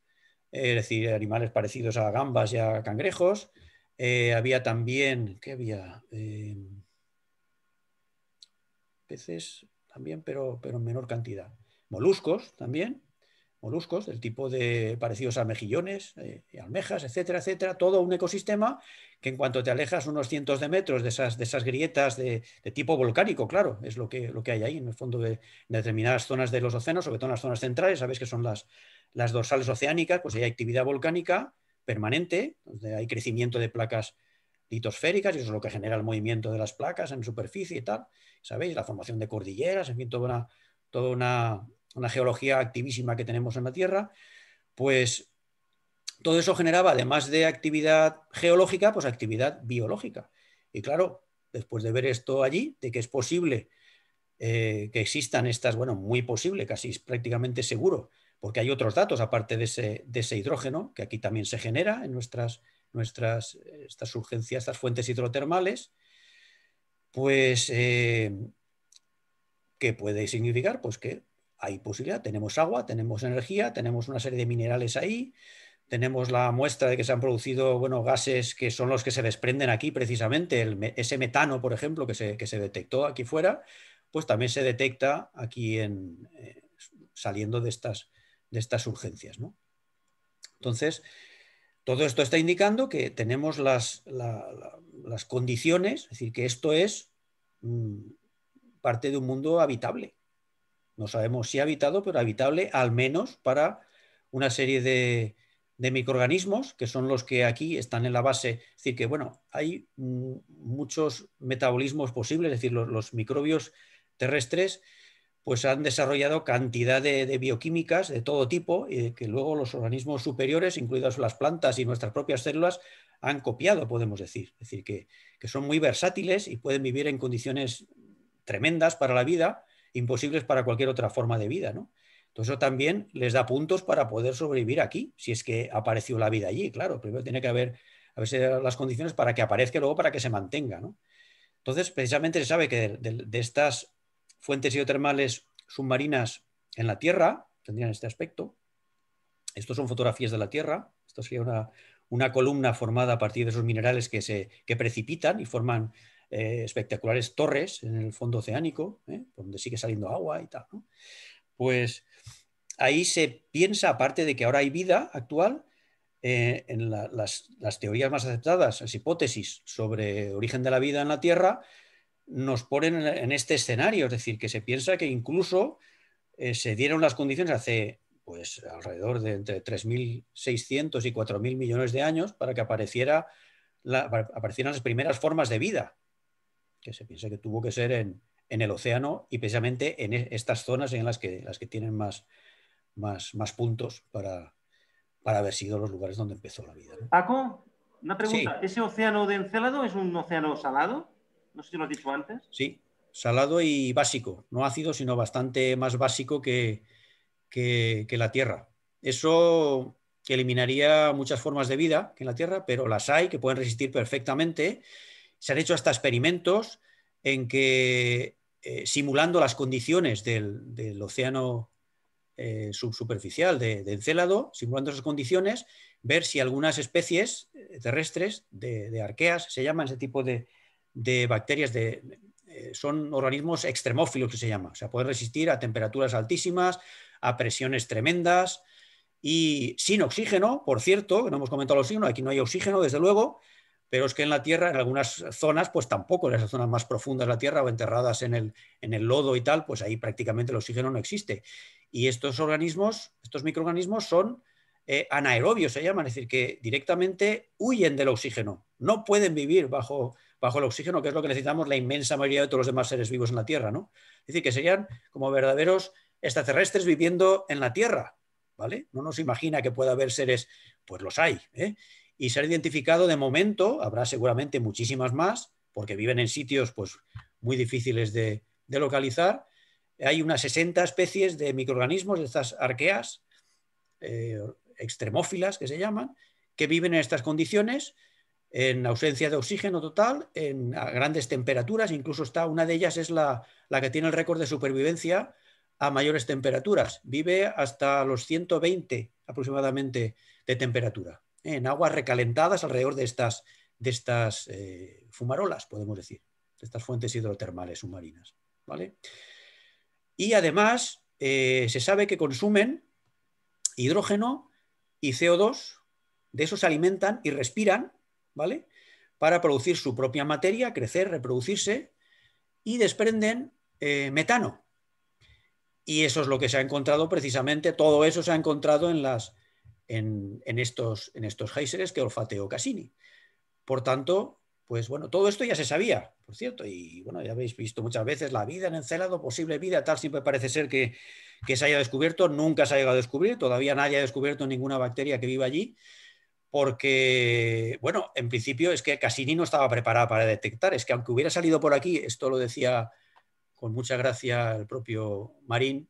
es decir, animales parecidos a gambas y a cangrejos. Eh, había también, ¿qué había? peces, también, pero, pero en menor cantidad. Moluscos también, moluscos del tipo de parecidos a mejillones, eh, almejas, etcétera, etcétera, todo un ecosistema que en cuanto te alejas unos cientos de metros de esas, de esas grietas de, tipo volcánico, claro, es lo que, lo que hay ahí en el fondo de, determinadas zonas de los océanos, sobre todo en las zonas centrales, sabes que son las, las dorsales oceánicas, pues hay actividad volcánica permanente, donde hay crecimiento de placas litosféricas y eso es lo que genera el movimiento de las placas en superficie y tal. ¿Sabéis? La formación de cordilleras, en fin, toda una, geología activísima que tenemos en la Tierra, pues todo eso generaba, además de actividad geológica, pues actividad biológica. Y claro, después de ver esto allí, de que es posible eh, que existan estas, bueno, muy posible, casi prácticamente seguro, porque hay otros datos aparte de ese, de ese hidrógeno, que aquí también se genera en nuestras, nuestras estas urgencias, estas fuentes hidrotermales, pues, eh, ¿qué puede significar? Pues que hay posibilidad, tenemos agua, tenemos energía, tenemos una serie de minerales ahí, tenemos la muestra de que se han producido bueno, gases que son los que se desprenden aquí precisamente, ese metano, por ejemplo, que se, detectó aquí fuera, pues también se detecta aquí en, eh, saliendo de estas, de estas urgencias. ¿no? Entonces, todo esto está indicando que tenemos las, las condiciones, es decir, que esto es mm, parte de un mundo habitable. No sabemos si habitado, pero habitable al menos para una serie de, microorganismos que son los que aquí están en la base. Es decir, que bueno, hay mm, muchos metabolismos posibles, es decir, los microbios terrestres pues han desarrollado cantidad de, bioquímicas de todo tipo y que luego los organismos superiores, incluidas las plantas y nuestras propias células, han copiado, podemos decir. Es decir, que, son muy versátiles y pueden vivir en condiciones tremendas para la vida, imposibles para cualquier otra forma de vida. ¿no? Entonces eso también les da puntos para poder sobrevivir aquí, si es que apareció la vida allí. Claro, primero tiene que haber a las condiciones para que aparezca luego para que se mantenga. ¿no? Entonces, precisamente se sabe que de estas fuentes hidrotermales submarinas en la Tierra, tendrían este aspecto. Estos son fotografías de la Tierra. Esto sería una, columna formada a partir de esos minerales que, se, precipitan y forman eh, espectaculares torres en el fondo oceánico, ¿eh? donde sigue saliendo agua y tal. Pues ahí se piensa, aparte de que ahora hay vida actual, eh, en las, las, teorías más aceptadas, las hipótesis sobre origen de la vida en la Tierra, nos ponen en este escenario, es decir, que se piensa que incluso eh, se dieron las condiciones hace pues alrededor de entre 3.600 y 4.000 millones de años para que apareciera aparecieran las primeras formas de vida, que se piensa que tuvo que ser en, el océano y precisamente en e, estas zonas en las que, las que tienen más, más, más puntos para, para haber sido los lugares donde empezó la vida. Paco, una pregunta. ¿Ese océano de Encélado es un océano salado? No sé si lo has dicho antes. Sí, salado y básico. No ácido, sino bastante más básico que, que, la Tierra. Eso eliminaría muchas formas de vida que en la Tierra, pero las hay que pueden resistir perfectamente. Se han hecho hasta experimentos en que, eh, simulando las condiciones del, océano eh, subsuperficial de, de, Encélado, simulando esas condiciones, ver si algunas especies eh, terrestres de, arqueas, se llaman ese tipo de, bacterias, de, son organismos extremófilos que se llama, o sea, pueden resistir a temperaturas altísimas, a presiones tremendas y sin oxígeno, por cierto, no hemos comentado el oxígeno, aquí no hay oxígeno, desde luego, pero es que en la Tierra, en algunas zonas, pues tampoco, en esas zonas más profundas de la Tierra o enterradas en el, en el lodo y tal, pues ahí prácticamente el oxígeno no existe. Y estos organismos, estos microorganismos son eh, anaerobios, se llaman, es decir, que directamente huyen del oxígeno, no pueden vivir bajo, bajo el oxígeno, que es lo que necesitamos la inmensa mayoría de todos los demás seres vivos en la Tierra, ¿no? Es decir, que serían como verdaderos extraterrestres viviendo en la Tierra, ¿vale? No nos imagina que pueda haber seres, pues los hay, ¿eh? Y se han identificado de momento, habrá seguramente muchísimas más, porque viven en sitios pues, muy difíciles de, localizar. Hay unas 60 especies de microorganismos, de estas arqueas, eh, extremófilas que se llaman, que viven en estas condiciones, en ausencia de oxígeno total, en grandes temperaturas, incluso está una de ellas es la, la que tiene el récord de supervivencia a mayores temperaturas. Vive hasta los 120 aproximadamente de temperatura, ¿eh? en aguas recalentadas alrededor de estas, de estas eh, fumarolas, podemos decir, de estas fuentes hidrotermales submarinas. ¿vale? Y además eh, se sabe que consumen hidrógeno y CO2, de eso se alimentan y respiran, ¿vale? Para producir su propia materia, crecer, reproducirse, y desprenden metano, y eso es lo que se ha encontrado precisamente, todo eso se ha encontrado en, las, en, estos, en estos géiseres que olfateó Cassini. Por tanto, pues bueno, todo esto ya se sabía, por cierto, y bueno, ya habéis visto muchas veces la vida en Encelado, posible vida, tal, siempre parece ser que, se haya descubierto, nunca se ha llegado a descubrir, todavía nadie ha descubierto ninguna bacteria que viva allí, porque, bueno, en principio es que Cassini no estaba preparada para detectar, es que aunque hubiera salido por aquí, esto lo decía con mucha gracia el propio Marín,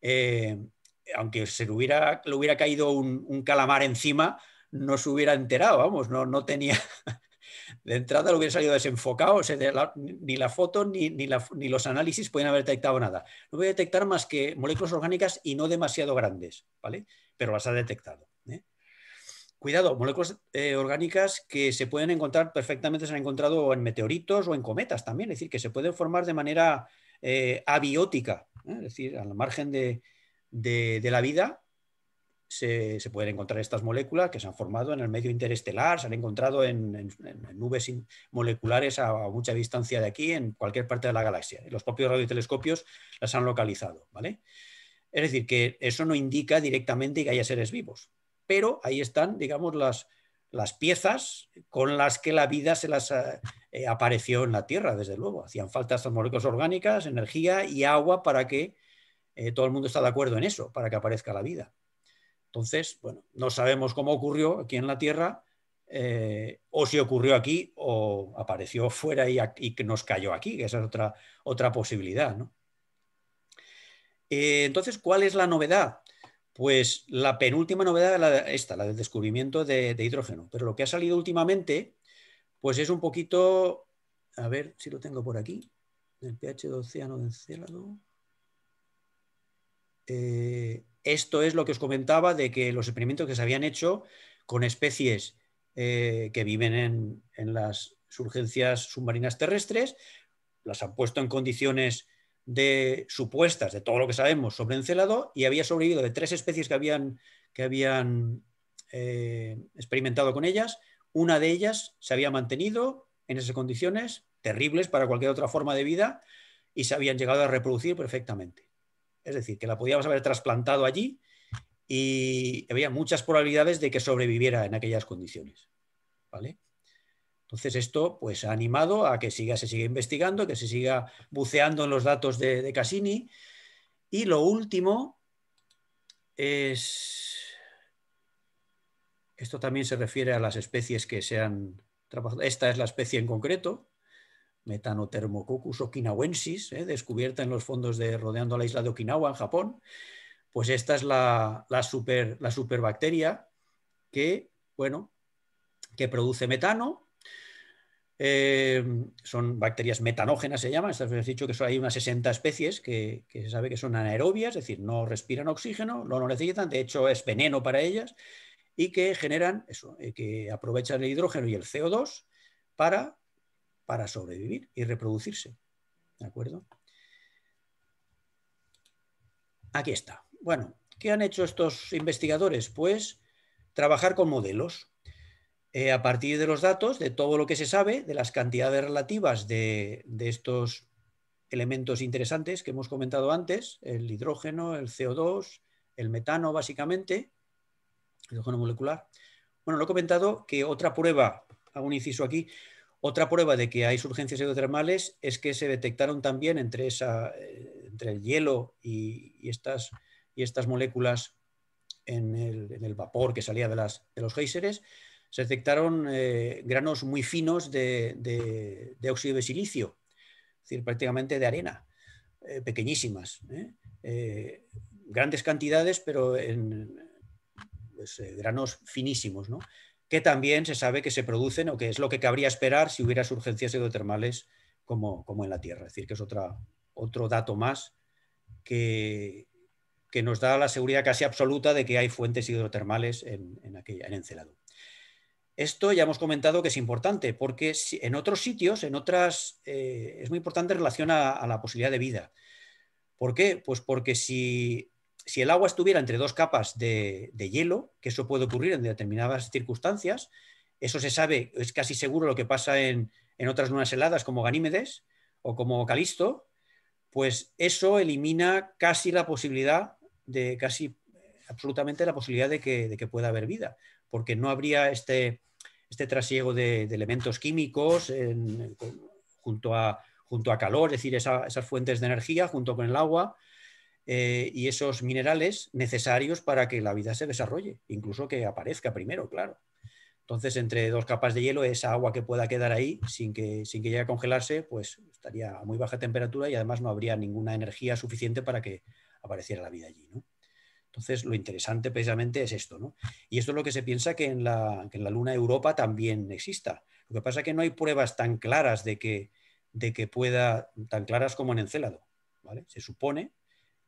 eh, aunque se le hubiera, le caído un, calamar encima, no se hubiera enterado, vamos, no, tenía... De entrada lo hubiera salido desenfocado, ni la foto ni, ni, los análisis pueden haber detectado nada. No voy a detectar más que moléculas orgánicas y no demasiado grandes, ¿vale? Pero las ha detectado. ¿eh? Cuidado, moléculas eh, orgánicas que se pueden encontrar perfectamente, se han encontrado en meteoritos o en cometas también, es decir, que se pueden formar de manera eh, abiótica, ¿eh? es decir, al margen de, la vida, se, pueden encontrar estas moléculas que se han formado en el medio interestelar, se han encontrado en, nubes moleculares a, mucha distancia de aquí, en cualquier parte de la galaxia. Los propios radiotelescopios las han localizado, ¿vale? Es decir, que eso no indica directamente que haya seres vivos pero ahí están, digamos, las, las piezas con las que la vida se las eh, eh, apareció en la Tierra, desde luego. Hacían falta estas moléculas orgánicas, energía y agua para que eh, todo el mundo está de acuerdo en eso, para que aparezca la vida. Entonces, bueno, no sabemos cómo ocurrió aquí en la Tierra, o si ocurrió aquí o apareció fuera y, y, nos cayó aquí, que esa es otra, otra posibilidad. ¿no? entonces, ¿cuál es la novedad? Pues la penúltima novedad es la, esta, la del descubrimiento de, hidrógeno. Pero lo que ha salido últimamente, pues es un poquito, a ver si lo tengo por aquí, el pH de océano de Encélado. Eh, esto es lo que os comentaba de que los experimentos que se habían hecho con especies eh, que viven en, en, las surgencias submarinas terrestres, las han puesto en condiciones de supuestas de todo lo que sabemos sobre Encelado y había sobrevivido de tres especies que habían, que habían eh, experimentado con ellas. Una de ellas se había mantenido en esas condiciones terribles para cualquier otra forma de vida y se habían llegado a reproducir perfectamente. Es decir, que la podíamos haber trasplantado allí y había muchas probabilidades de que sobreviviera en aquellas condiciones. ¿vale? Entonces esto pues, ha animado a que siga, se siga investigando, que se siga buceando en los datos de, Cassini. Y lo último es... Esto también se refiere a las especies que se han trabajado. Esta es la especie en concreto, Metanothermococcus okinawensis, ¿eh? descubierta en los fondos de rodeando la isla de Okinawa, en Japón. Pues esta es la, super, la superbacteria que, bueno, que produce metano. Eh, son bacterias metanógenas, se llaman. Has dicho que hay unas 60 especies que, se sabe que son anaerobias, es decir, no respiran oxígeno, no lo necesitan, de hecho es veneno para ellas, y que generan eso, eh, que aprovechan el hidrógeno y el CO2 para, para sobrevivir y reproducirse. ¿De acuerdo? Aquí está. Bueno, ¿qué han hecho estos investigadores? Pues trabajar con modelos. Eh, a partir de los datos, de todo lo que se sabe, de las cantidades relativas de, estos elementos interesantes que hemos comentado antes, el hidrógeno, el CO2, el metano básicamente, el hidrógeno molecular. Bueno, lo he comentado que otra prueba, hago un inciso aquí, otra prueba de que hay surgencias hidrotermales es que se detectaron también entre, eh, el hielo y estas moléculas en el, vapor que salía de, de los géiseres, se detectaron eh, granos muy finos de, óxido de silicio, es decir, prácticamente de arena, eh, pequeñísimas, ¿eh? grandes cantidades, pero en pues, granos finísimos, que también se sabe que se producen o que es lo que cabría esperar si hubiera surgencias hidrotermales como, como en la Tierra. Es decir, que es otra, otro dato más que, que nos da la seguridad casi absoluta de que hay fuentes hidrotermales en, aquella, en Encelado. Esto ya hemos comentado que es importante, porque en otros sitios, en otras, eh, es muy importante en relación a, la posibilidad de vida. ¿Por qué? Pues porque si, el agua estuviera entre dos capas de, hielo, que eso puede ocurrir en determinadas circunstancias, eso se sabe, es casi seguro lo que pasa en, en otras lunas heladas como Ganímedes o como Calisto, pues eso elimina casi la posibilidad de casi absolutamente la posibilidad de que, pueda haber vida, porque no habría este, este trasiego de, elementos químicos junto, a, calor, es decir, esas fuentes de energía junto con el agua eh, y esos minerales necesarios para que la vida se desarrolle, incluso que aparezca primero, claro. Entonces, entre dos capas de hielo, esa agua que pueda quedar ahí sin que, sin que llegue a congelarse, pues estaría a muy baja temperatura y además no habría ninguna energía suficiente para que, apareciera la vida allí. ¿no? Entonces, lo interesante precisamente es esto. ¿no? Y esto es lo que se piensa que en, la, que en la Luna Europa también exista. Lo que pasa es que no hay pruebas tan claras de que, de que pueda, tan claras como en Encélado. ¿vale? Se supone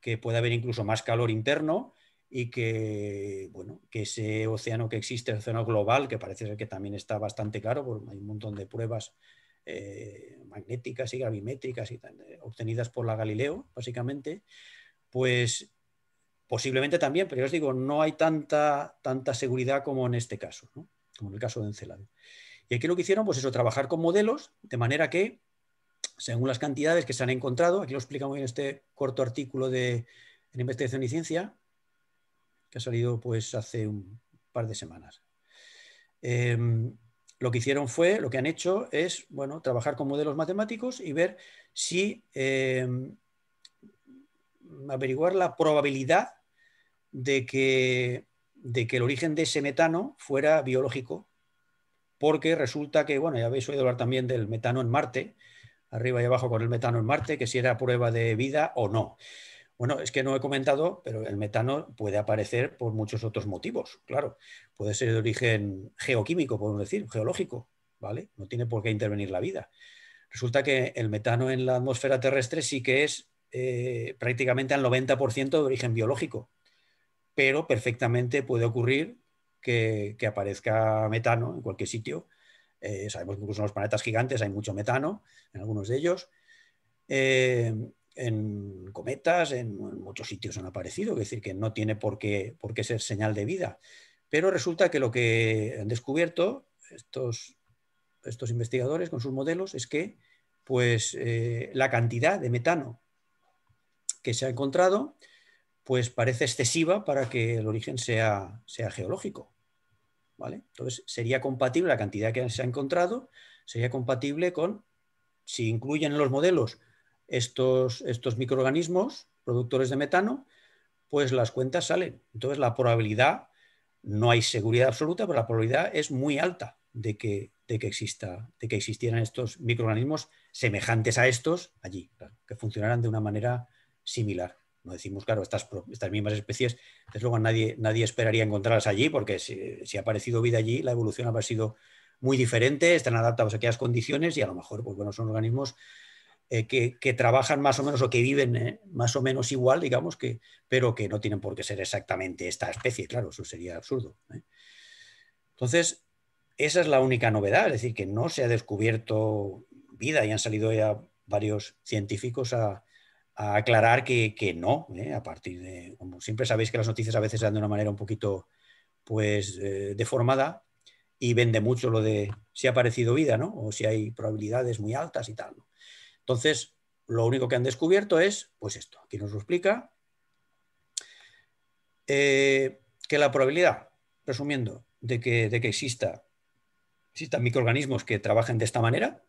que puede haber incluso más calor interno y que, bueno, que ese océano que existe, el océano global, que parece ser que también está bastante claro, porque hay un montón de pruebas eh, magnéticas y gravimétricas y, obtenidas por la Galileo, básicamente, pues posiblemente también, pero os digo, no hay tanta, tanta seguridad como en este caso, como en el caso de Encelado. Y aquí lo que hicieron, pues eso, trabajar con modelos, de manera que, según las cantidades que se han encontrado, aquí lo explicamos en este corto artículo de en Investigación y Ciencia, que ha salido pues hace un par de semanas. Em, lo que hicieron fue, lo que han hecho es, bueno, trabajar con modelos matemáticos y ver si em, averiguar la probabilidad de que, de que el origen de ese metano fuera biológico, porque resulta que, bueno, ya habéis oído hablar también del metano en Marte, arriba y abajo con el metano en Marte, que si era prueba de vida o no. Bueno, es que no he comentado, pero el metano puede aparecer por muchos otros motivos, claro. Puede ser de origen geoquímico, podemos decir, geológico, ¿vale? No tiene por qué intervenir la vida. Resulta que el metano en la atmósfera terrestre sí que es eh, prácticamente al 90% de origen biológico, pero perfectamente puede ocurrir que, aparezca metano en cualquier sitio. Eh, sabemos que incluso en los planetas gigantes hay mucho metano, en algunos de ellos. Eh, en cometas, en, muchos sitios han aparecido, es decir, que no tiene por qué, ser señal de vida. Pero resulta que lo que han descubierto estos, estos investigadores con sus modelos es que pues, la cantidad de metano que se ha encontrado, pues parece excesiva para que el origen sea, sea geológico. ¿vale? Entonces, sería compatible la cantidad que se ha encontrado, sería compatible con, si incluyen en los modelos estos, estos microorganismos productores de metano, pues las cuentas salen. Entonces, la probabilidad, no hay seguridad absoluta, pero la probabilidad es muy alta de que, de que, exista, de que existieran estos microorganismos semejantes a estos allí, que funcionaran de una manera similar. No decimos, claro, estas, mismas especies, desde luego nadie, nadie esperaría encontrarlas allí, porque si, ha aparecido vida allí, la evolución habrá sido muy diferente, están adaptados a aquellas condiciones y a lo mejor pues, bueno, son organismos eh, que, trabajan más o menos o que viven eh, más o menos igual, digamos, que, pero que no tienen por qué ser exactamente esta especie, claro, eso sería absurdo. ¿eh? Entonces, esa es la única novedad, es decir, que no se ha descubierto vida y han salido ya varios científicos a, a aclarar que, no, ¿eh? a partir de, como siempre sabéis que las noticias a veces dan de una manera un poquito pues eh, deformada y vende mucho lo de si ha aparecido vida, ¿no? O si hay probabilidades muy altas y tal. Entonces, lo único que han descubierto es, pues esto, aquí nos lo explica, eh, que la probabilidad, resumiendo, de que, de que exista, existan microorganismos que trabajen de esta manera,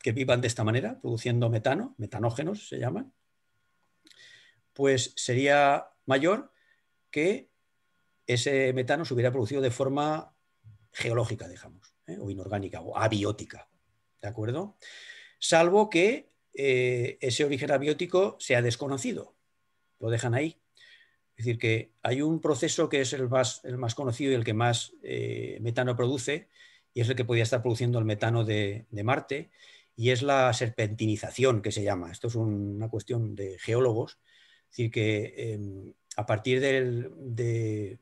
que vivan de esta manera, produciendo metano, metanógenos se llaman, pues sería mayor que ese metano se hubiera producido de forma geológica, digamos, ¿eh? o inorgánica, o abiótica, ¿de acuerdo? Salvo que eh, ese origen abiótico sea desconocido, lo dejan ahí. Es decir, que hay un proceso que es el más, el más conocido y el que más eh, metano produce, y es el que podría estar produciendo el metano de, Marte, y es la serpentinización que se llama. Esto es una cuestión de geólogos, decir, que em, a partir del,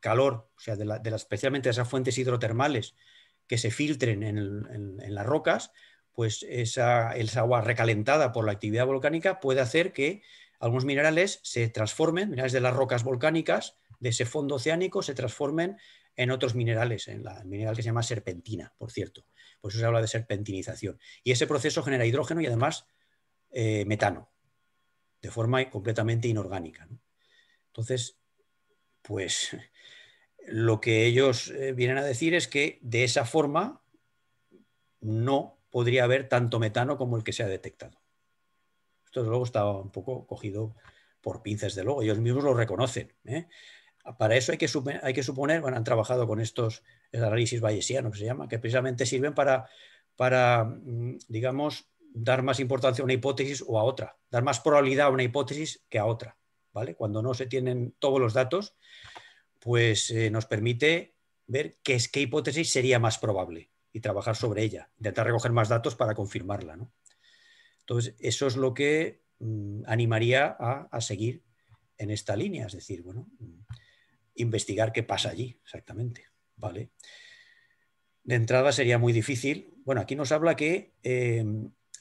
calor, o sea, especialmente de esas fuentes hidrotermales que se filtren en, las rocas, pues esa, agua recalentada por la actividad volcánica puede hacer que algunos minerales se transformen, minerales de las rocas volcánicas, de ese fondo oceánico, se transformen en otros minerales, en la, el mineral que se llama serpentina, por cierto. Por eso se habla de serpentinización. Y ese proceso genera hidrógeno y además eh, metano de forma completamente inorgánica. Entonces, pues lo que ellos eh, vienen a decir es que de esa forma no podría haber tanto metano como el que se ha detectado. Esto luego está un poco cogido por pinzas de luego, ellos mismos lo reconocen. ¿eh? Para eso hay que, hay que suponer, bueno, han trabajado con estos el análisis bayesiano que se llama, que precisamente sirven para, para mm, digamos, dar más importancia a una hipótesis o a otra, dar más probabilidad a una hipótesis que a otra. ¿vale? Cuando no se tienen todos los datos, pues eh, nos permite ver qué, es, qué hipótesis sería más probable y trabajar sobre ella, intentar recoger más datos para confirmarla. Entonces, eso es lo que mm, animaría a, a, seguir en esta línea, es decir, bueno, mm, investigar qué pasa allí exactamente. ¿vale? De entrada sería muy difícil. Bueno, aquí nos habla que eh,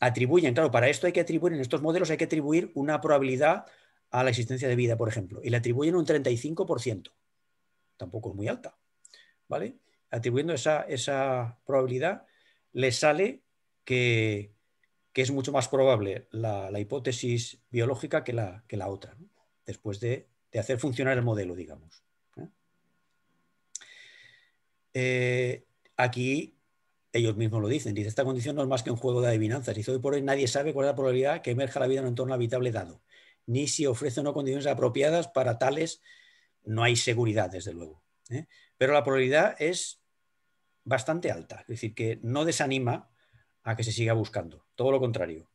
atribuyen, claro, para esto hay que atribuir, en estos modelos hay que atribuir una probabilidad a la existencia de vida, por ejemplo, y le atribuyen un 35%. Tampoco es muy alta, ¿vale? Atribuyendo esa, esa probabilidad, le sale que, es mucho más probable la, hipótesis biológica que la, que la otra, después de, hacer funcionar el modelo, digamos. ¿eh? Eh, aquí ellos mismos lo dicen. Dice, esta condición no es más que un juego de adivinanzas. Dice, hoy por hoy nadie sabe cuál es la probabilidad que emerja la vida en un entorno habitable dado, ni si ofrece o no condiciones apropiadas para tales. No hay seguridad, desde luego. ¿eh? Pero la probabilidad es bastante alta. Es decir, que no desanima a que se siga buscando. Todo lo contrario.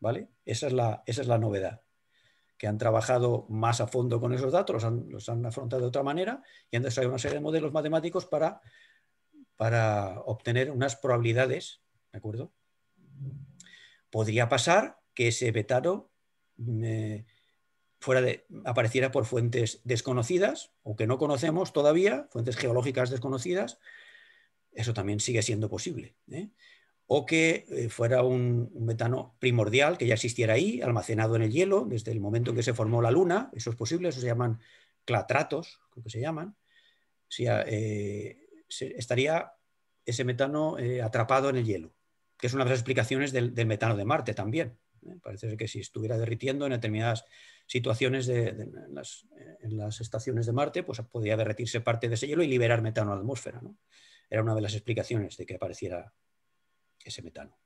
¿vale? Esa, es la, esa es la novedad que han trabajado más a fondo con esos datos, los han, los han afrontado de otra manera y han desarrollado una serie de modelos matemáticos para para obtener unas probabilidades, ¿de acuerdo? Podría pasar que ese betano mm, fuera de, apareciera por fuentes desconocidas o que no conocemos todavía, fuentes geológicas desconocidas, eso también sigue siendo posible. ¿eh? O que eh, fuera un, metano primordial que ya existiera ahí, almacenado en el hielo, desde el momento en que se formó la Luna, eso es posible, eso se llaman clatratos, creo que se llaman. O sea, eh, estaría ese metano eh, atrapado en el hielo, que es una de las explicaciones del, metano de Marte también. ¿eh? Parece que si estuviera derritiendo en determinadas situaciones de, en, las, estaciones de Marte, pues podría derretirse parte de ese hielo y liberar metano a la atmósfera. Era una de las explicaciones de que apareciera ese metano.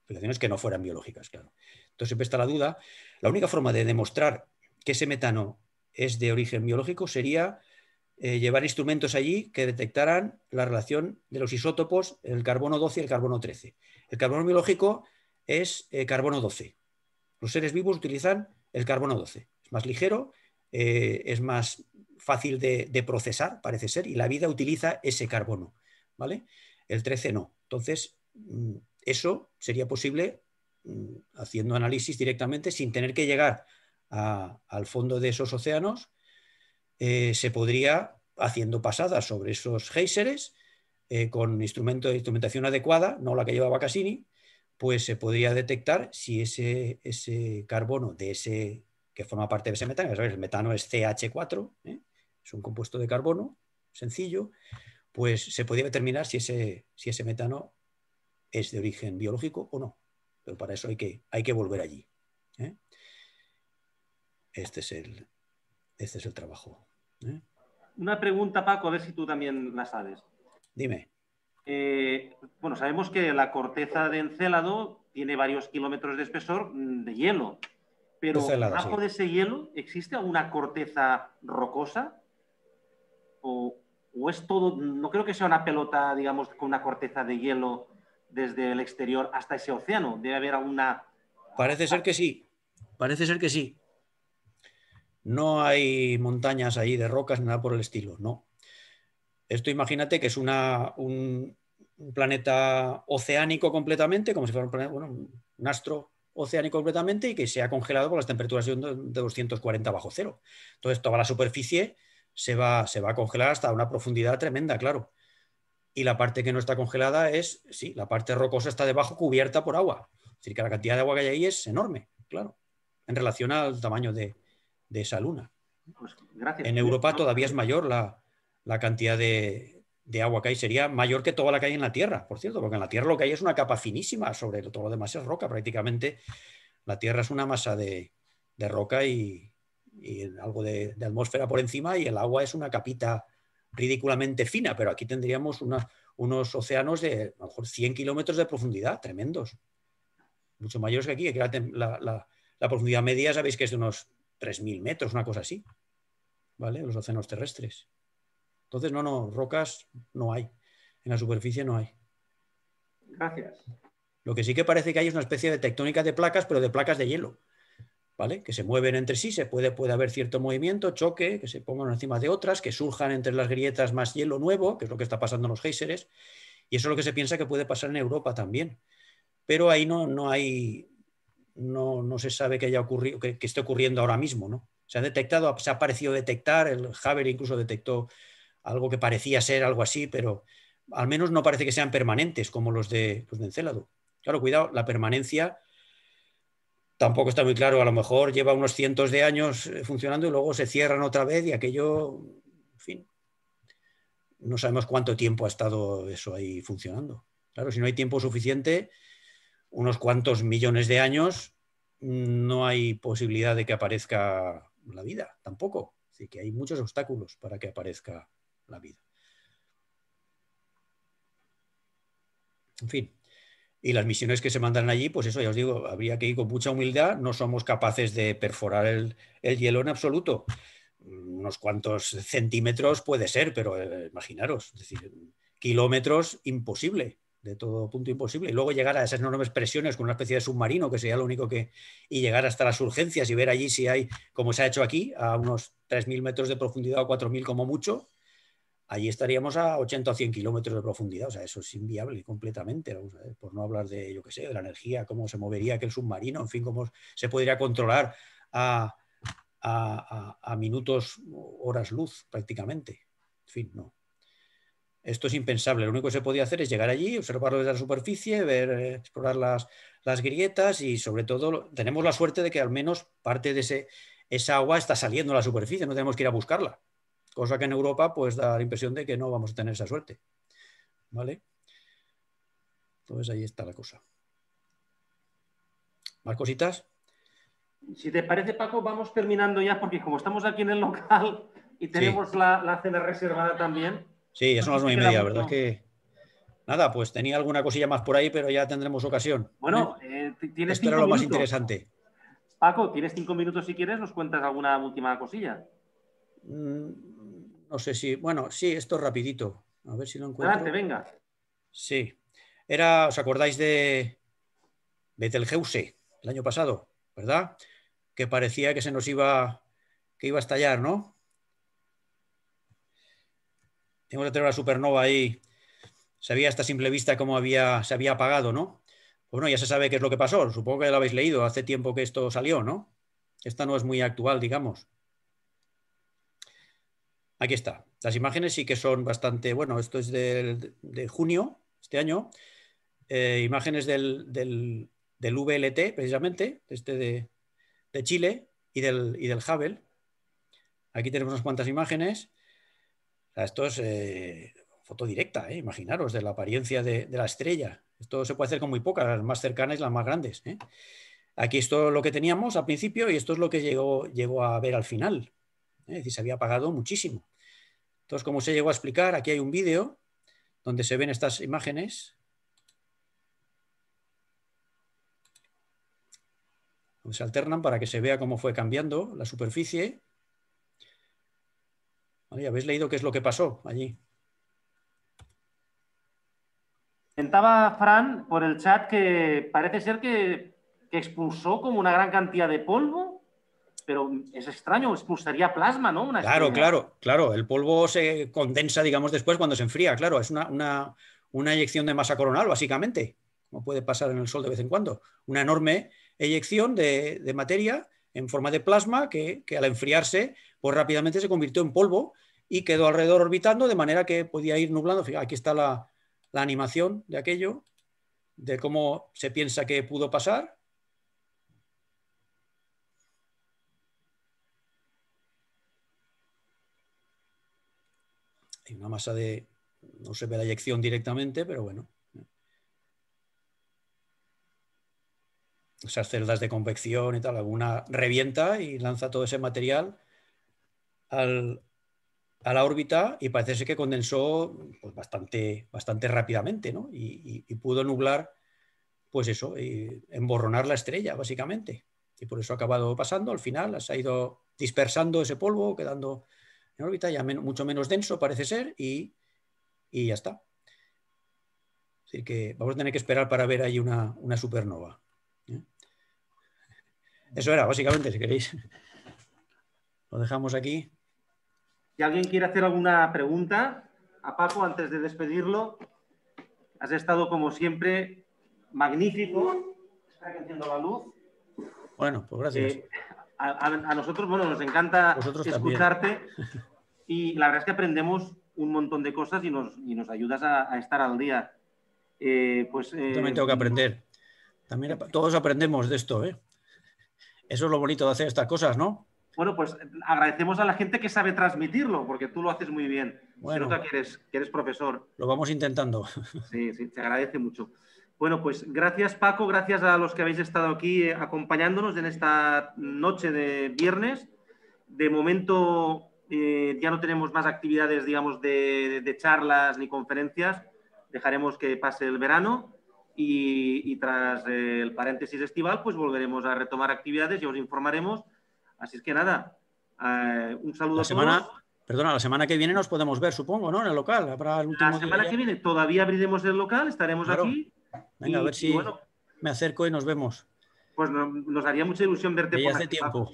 Explicaciones que no fueran biológicas, claro. Entonces siempre está la duda. La única forma de demostrar que ese metano es de origen biológico sería eh, llevar instrumentos allí que detectaran la relación de los isótopos, el carbono 12 y el carbono 13. El carbono biológico es eh, carbono 12. Los seres vivos utilizan el carbono 12. Es más ligero, eh, es más fácil de, procesar, parece ser, y la vida utiliza ese carbono. ¿vale? El 13 no. Entonces, mm, eso sería posible mm, haciendo análisis directamente sin tener que llegar al fondo de esos océanos, eh, se podría, haciendo pasadas sobre esos géiseres, eh, con instrumento de instrumentación adecuada, no la que llevaba Cassini, pues se podría detectar si ese, ese carbono de ese que forma parte de ese metano, el metano es CH4, ¿eh? es un compuesto de carbono sencillo, pues se podría determinar si ese, si ese metano es de origen biológico o no. Pero para eso hay que, hay que volver allí. Este es el, este es el trabajo. ¿eh? Una pregunta, Paco, a ver si tú también la sabes. Dime. Eh, bueno, sabemos que la corteza de Encélado tiene varios kilómetros de espesor mm, de hielo, pero debajo de ese hielo existe alguna corteza rocosa o, o, es todo, no creo que sea una pelota, digamos, con una corteza de hielo desde el exterior hasta ese océano. Debe haber alguna. Parece ser que sí. Parece ser que sí. No hay montañas ahí de rocas nada por el estilo, no. Esto imagínate que es una, un, planeta oceánico completamente, como si fuera un, un, astro oceánico completamente y que se ha congelado por las temperaturas de 240 bajo cero. Entonces toda la superficie se va, se va a congelar hasta una profundidad tremenda, claro. Y la parte que no está congelada es, sí, la parte rocosa está debajo cubierta por agua. Es decir, que la cantidad de agua que hay ahí es enorme, claro, en relación al tamaño de, de esa luna. Pues, en Europa todavía es mayor la, cantidad de, agua que hay, sería mayor que toda la que hay en la Tierra, por cierto, porque en la Tierra lo que hay es una capa finísima, sobre todo lo demás es roca prácticamente. La Tierra es una masa de, roca y, algo de, atmósfera por encima y el agua es una capita ridículamente fina, pero aquí tendríamos unos océanos de a lo mejor 100 kilómetros de profundidad, tremendos, mucho mayores que aquí, que la, la profundidad media sabéis que es de unos 3.000 metros, una cosa así, ¿vale? Los océanos terrestres. Entonces, no, no, rocas no hay. En la superficie no hay. Gracias. Lo que sí que parece que hay es una especie de tectónica de placas, pero de placas de hielo, ¿vale? Que se mueven entre sí, se puede, puede haber cierto movimiento, choque, que se pongan encima de otras, que surjan entre las grietas más hielo nuevo, que es lo que está pasando en los géiseres, y eso es lo que se piensa que puede pasar en Europa también. Pero ahí no, no hay, no, se sabe que haya ocurrido, que, esté ocurriendo ahora mismo, ¿no? Se ha detectado, se ha parecido detectar, el Haber incluso detectó algo que parecía ser algo así, pero al menos no parece que sean permanentes como los de, los de Encélado. Claro, cuidado, la permanencia tampoco está muy claro, a lo mejor lleva unos cientos de años eh, funcionando y luego se cierran otra vez y aquello, en fin, no sabemos cuánto tiempo ha estado eso ahí funcionando. Claro, si no hay tiempo suficiente, unos cuantos millones de años, no hay posibilidad de que aparezca la vida tampoco. Así que hay muchos obstáculos para que aparezca la vida. En fin. Y las misiones que se mandan allí, pues eso ya os digo, habría que ir con mucha humildad. No somos capaces de perforar el, hielo en absoluto. Unos cuantos centímetros puede ser, pero eh, imaginaros, es decir, kilómetros imposible de todo punto imposible. Y luego llegar a esas enormes presiones con una especie de submarino, que sería lo único que... Y llegar hasta las urgencias y ver allí si hay, como se ha hecho aquí, a unos 3.000 metros de profundidad o 4.000 como mucho, allí estaríamos a 80 o 100 kilómetros de profundidad. O sea, eso es inviable completamente. por no hablar de, yo qué sé, de la energía, cómo se movería aquel submarino, en fin, cómo se podría controlar a, a, a minutos, horas luz prácticamente. En fin, no. Esto es impensable. Lo único que se podía hacer es llegar allí, observarlo desde la superficie, ver, eh, explorar las, grietas y sobre todo tenemos la suerte de que al menos parte de ese, esa agua está saliendo a la superficie, no tenemos que ir a buscarla. Cosa que en Europa pues da la impresión de que no vamos a tener esa suerte. ¿Vale? Entonces ahí está la cosa. ¿Más cositas? Si te parece, Paco, vamos terminando ya, porque como estamos aquí en el local y tenemos la, la cena reservada también. Sí, son no las nueve y media. ¿verdad? Es que. Nada, pues tenía alguna cosilla más por ahí, pero ya tendremos ocasión. Bueno, ¿eh? eh, t- tienes Esto era cinco lo más interesante. Paco, tienes cinco minutos si quieres, nos cuentas alguna última cosilla. Mm, No sé si. Bueno, sí, esto es rapidito. A ver si lo encuentro. Adelante, venga. Sí. Era, ¿os acordáis de Betelgeuse el año pasado? ¿Verdad? Que parecía que se nos iba, que iba a estallar, ¿no? Tengo que tener una supernova ahí. Sabía hasta simple vista cómo había, se había apagado, ¿no? Pues bueno, ya se sabe qué es lo que pasó. Supongo que lo habéis leído. Hace tiempo que esto salió, ¿no? Esta no es muy actual, digamos. Aquí está. Las imágenes sí que son bastante, bueno, esto es del- de junio, este año. Eh, imágenes del, del, del VLT, precisamente, este de, de Chile y del, y del Hubble. Aquí tenemos unas cuantas imágenes. Esto es eh, foto directa, eh, imaginaros, de la apariencia de, la estrella. Esto se puede hacer con muy pocas, las más cercanas y las más grandes. eh. Aquí esto es lo que teníamos al principio y esto es lo que llegó, llegó a ver al final. Es decir, se había apagado muchísimo. Entonces, como se llegó a explicar, aquí hay un vídeo donde se ven estas imágenes. Donde se alternan para que se vea cómo fue cambiando la superficie. Vale, ¿Habéis leído qué es lo que pasó allí? Comentaba Fran por el chat que parece ser que, que expulsó como una gran cantidad de polvo, pero es extraño, expulsaría plasma, ¿no? Una Claro, estrella. claro, claro. El polvo se condensa, digamos, después cuando se enfría. Claro, es una, una, una eyección de masa coronal, básicamente, como puede pasar en el Sol de vez en cuando. Una enorme eyección de, de materia en forma de plasma que, que al enfriarse, pues rápidamente se convirtió en polvo y quedó alrededor orbitando de manera que podía ir nublando. Aquí está la, la animación de aquello, de cómo se piensa que pudo pasar. Hay una masa de. No se ve la eyección directamente, pero bueno. Esas celdas de convección y tal, alguna revienta y lanza todo ese material al- a la órbita y parece ser que condensó pues, bastante, bastante rápidamente, ¿no? Y, y- pudo nublar, pues eso, y emborronar la estrella, básicamente. Y por eso ha acabado pasando, al final se ha ido dispersando ese polvo, quedando en órbita ya mucho menos denso, parece ser, y, y ya está. Así que vamos a tener que esperar para ver ahí una, una supernova. Eso era, básicamente, si queréis. Lo dejamos aquí. Si alguien quiere hacer alguna pregunta a Paco antes de despedirlo, has estado como siempre magnífico. Espera que enciendo la luz. Bueno, pues gracias. Eh, a, nosotros, bueno, nos encanta Vosotros también. escucharte y la verdad es que aprendemos un montón de cosas y nos, y nos ayudas a, a estar al día. Eh, pues, Yo eh, también tengo que aprender. También todos aprendemos de esto, ¿eh? Eso es lo bonito de hacer estas cosas, ¿no? Bueno, pues agradecemos a la gente que sabe transmitirlo, porque tú lo haces muy bien. Bueno. Se nota que eres, que eres profesor. Lo vamos intentando. Sí, sí, te agradece mucho. Bueno, pues gracias Paco, gracias a los que habéis estado aquí eh, acompañándonos en esta noche de viernes. De momento eh, ya no tenemos más actividades, digamos, de, de charlas ni conferencias. Dejaremos que pase el verano y, y tras el paréntesis estival, pues volveremos a retomar actividades y os informaremos. Así es que nada, eh, un saludo La a semana, todos. perdona, la semana que viene nos podemos ver, supongo, ¿no? En el local. Habrá el último La semana que viene todavía abriremos el local, estaremos Claro. aquí. Venga, a ver si bueno, me acerco y nos vemos. Pues no- nos haría mucha ilusión verte ya por hace aquí, tiempo.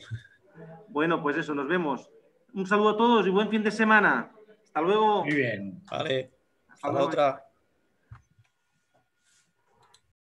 Bueno, pues eso, nos vemos. Un saludo a todos y buen fin de semana. Hasta luego. Muy bien. Vale. Hasta Hasta la otra.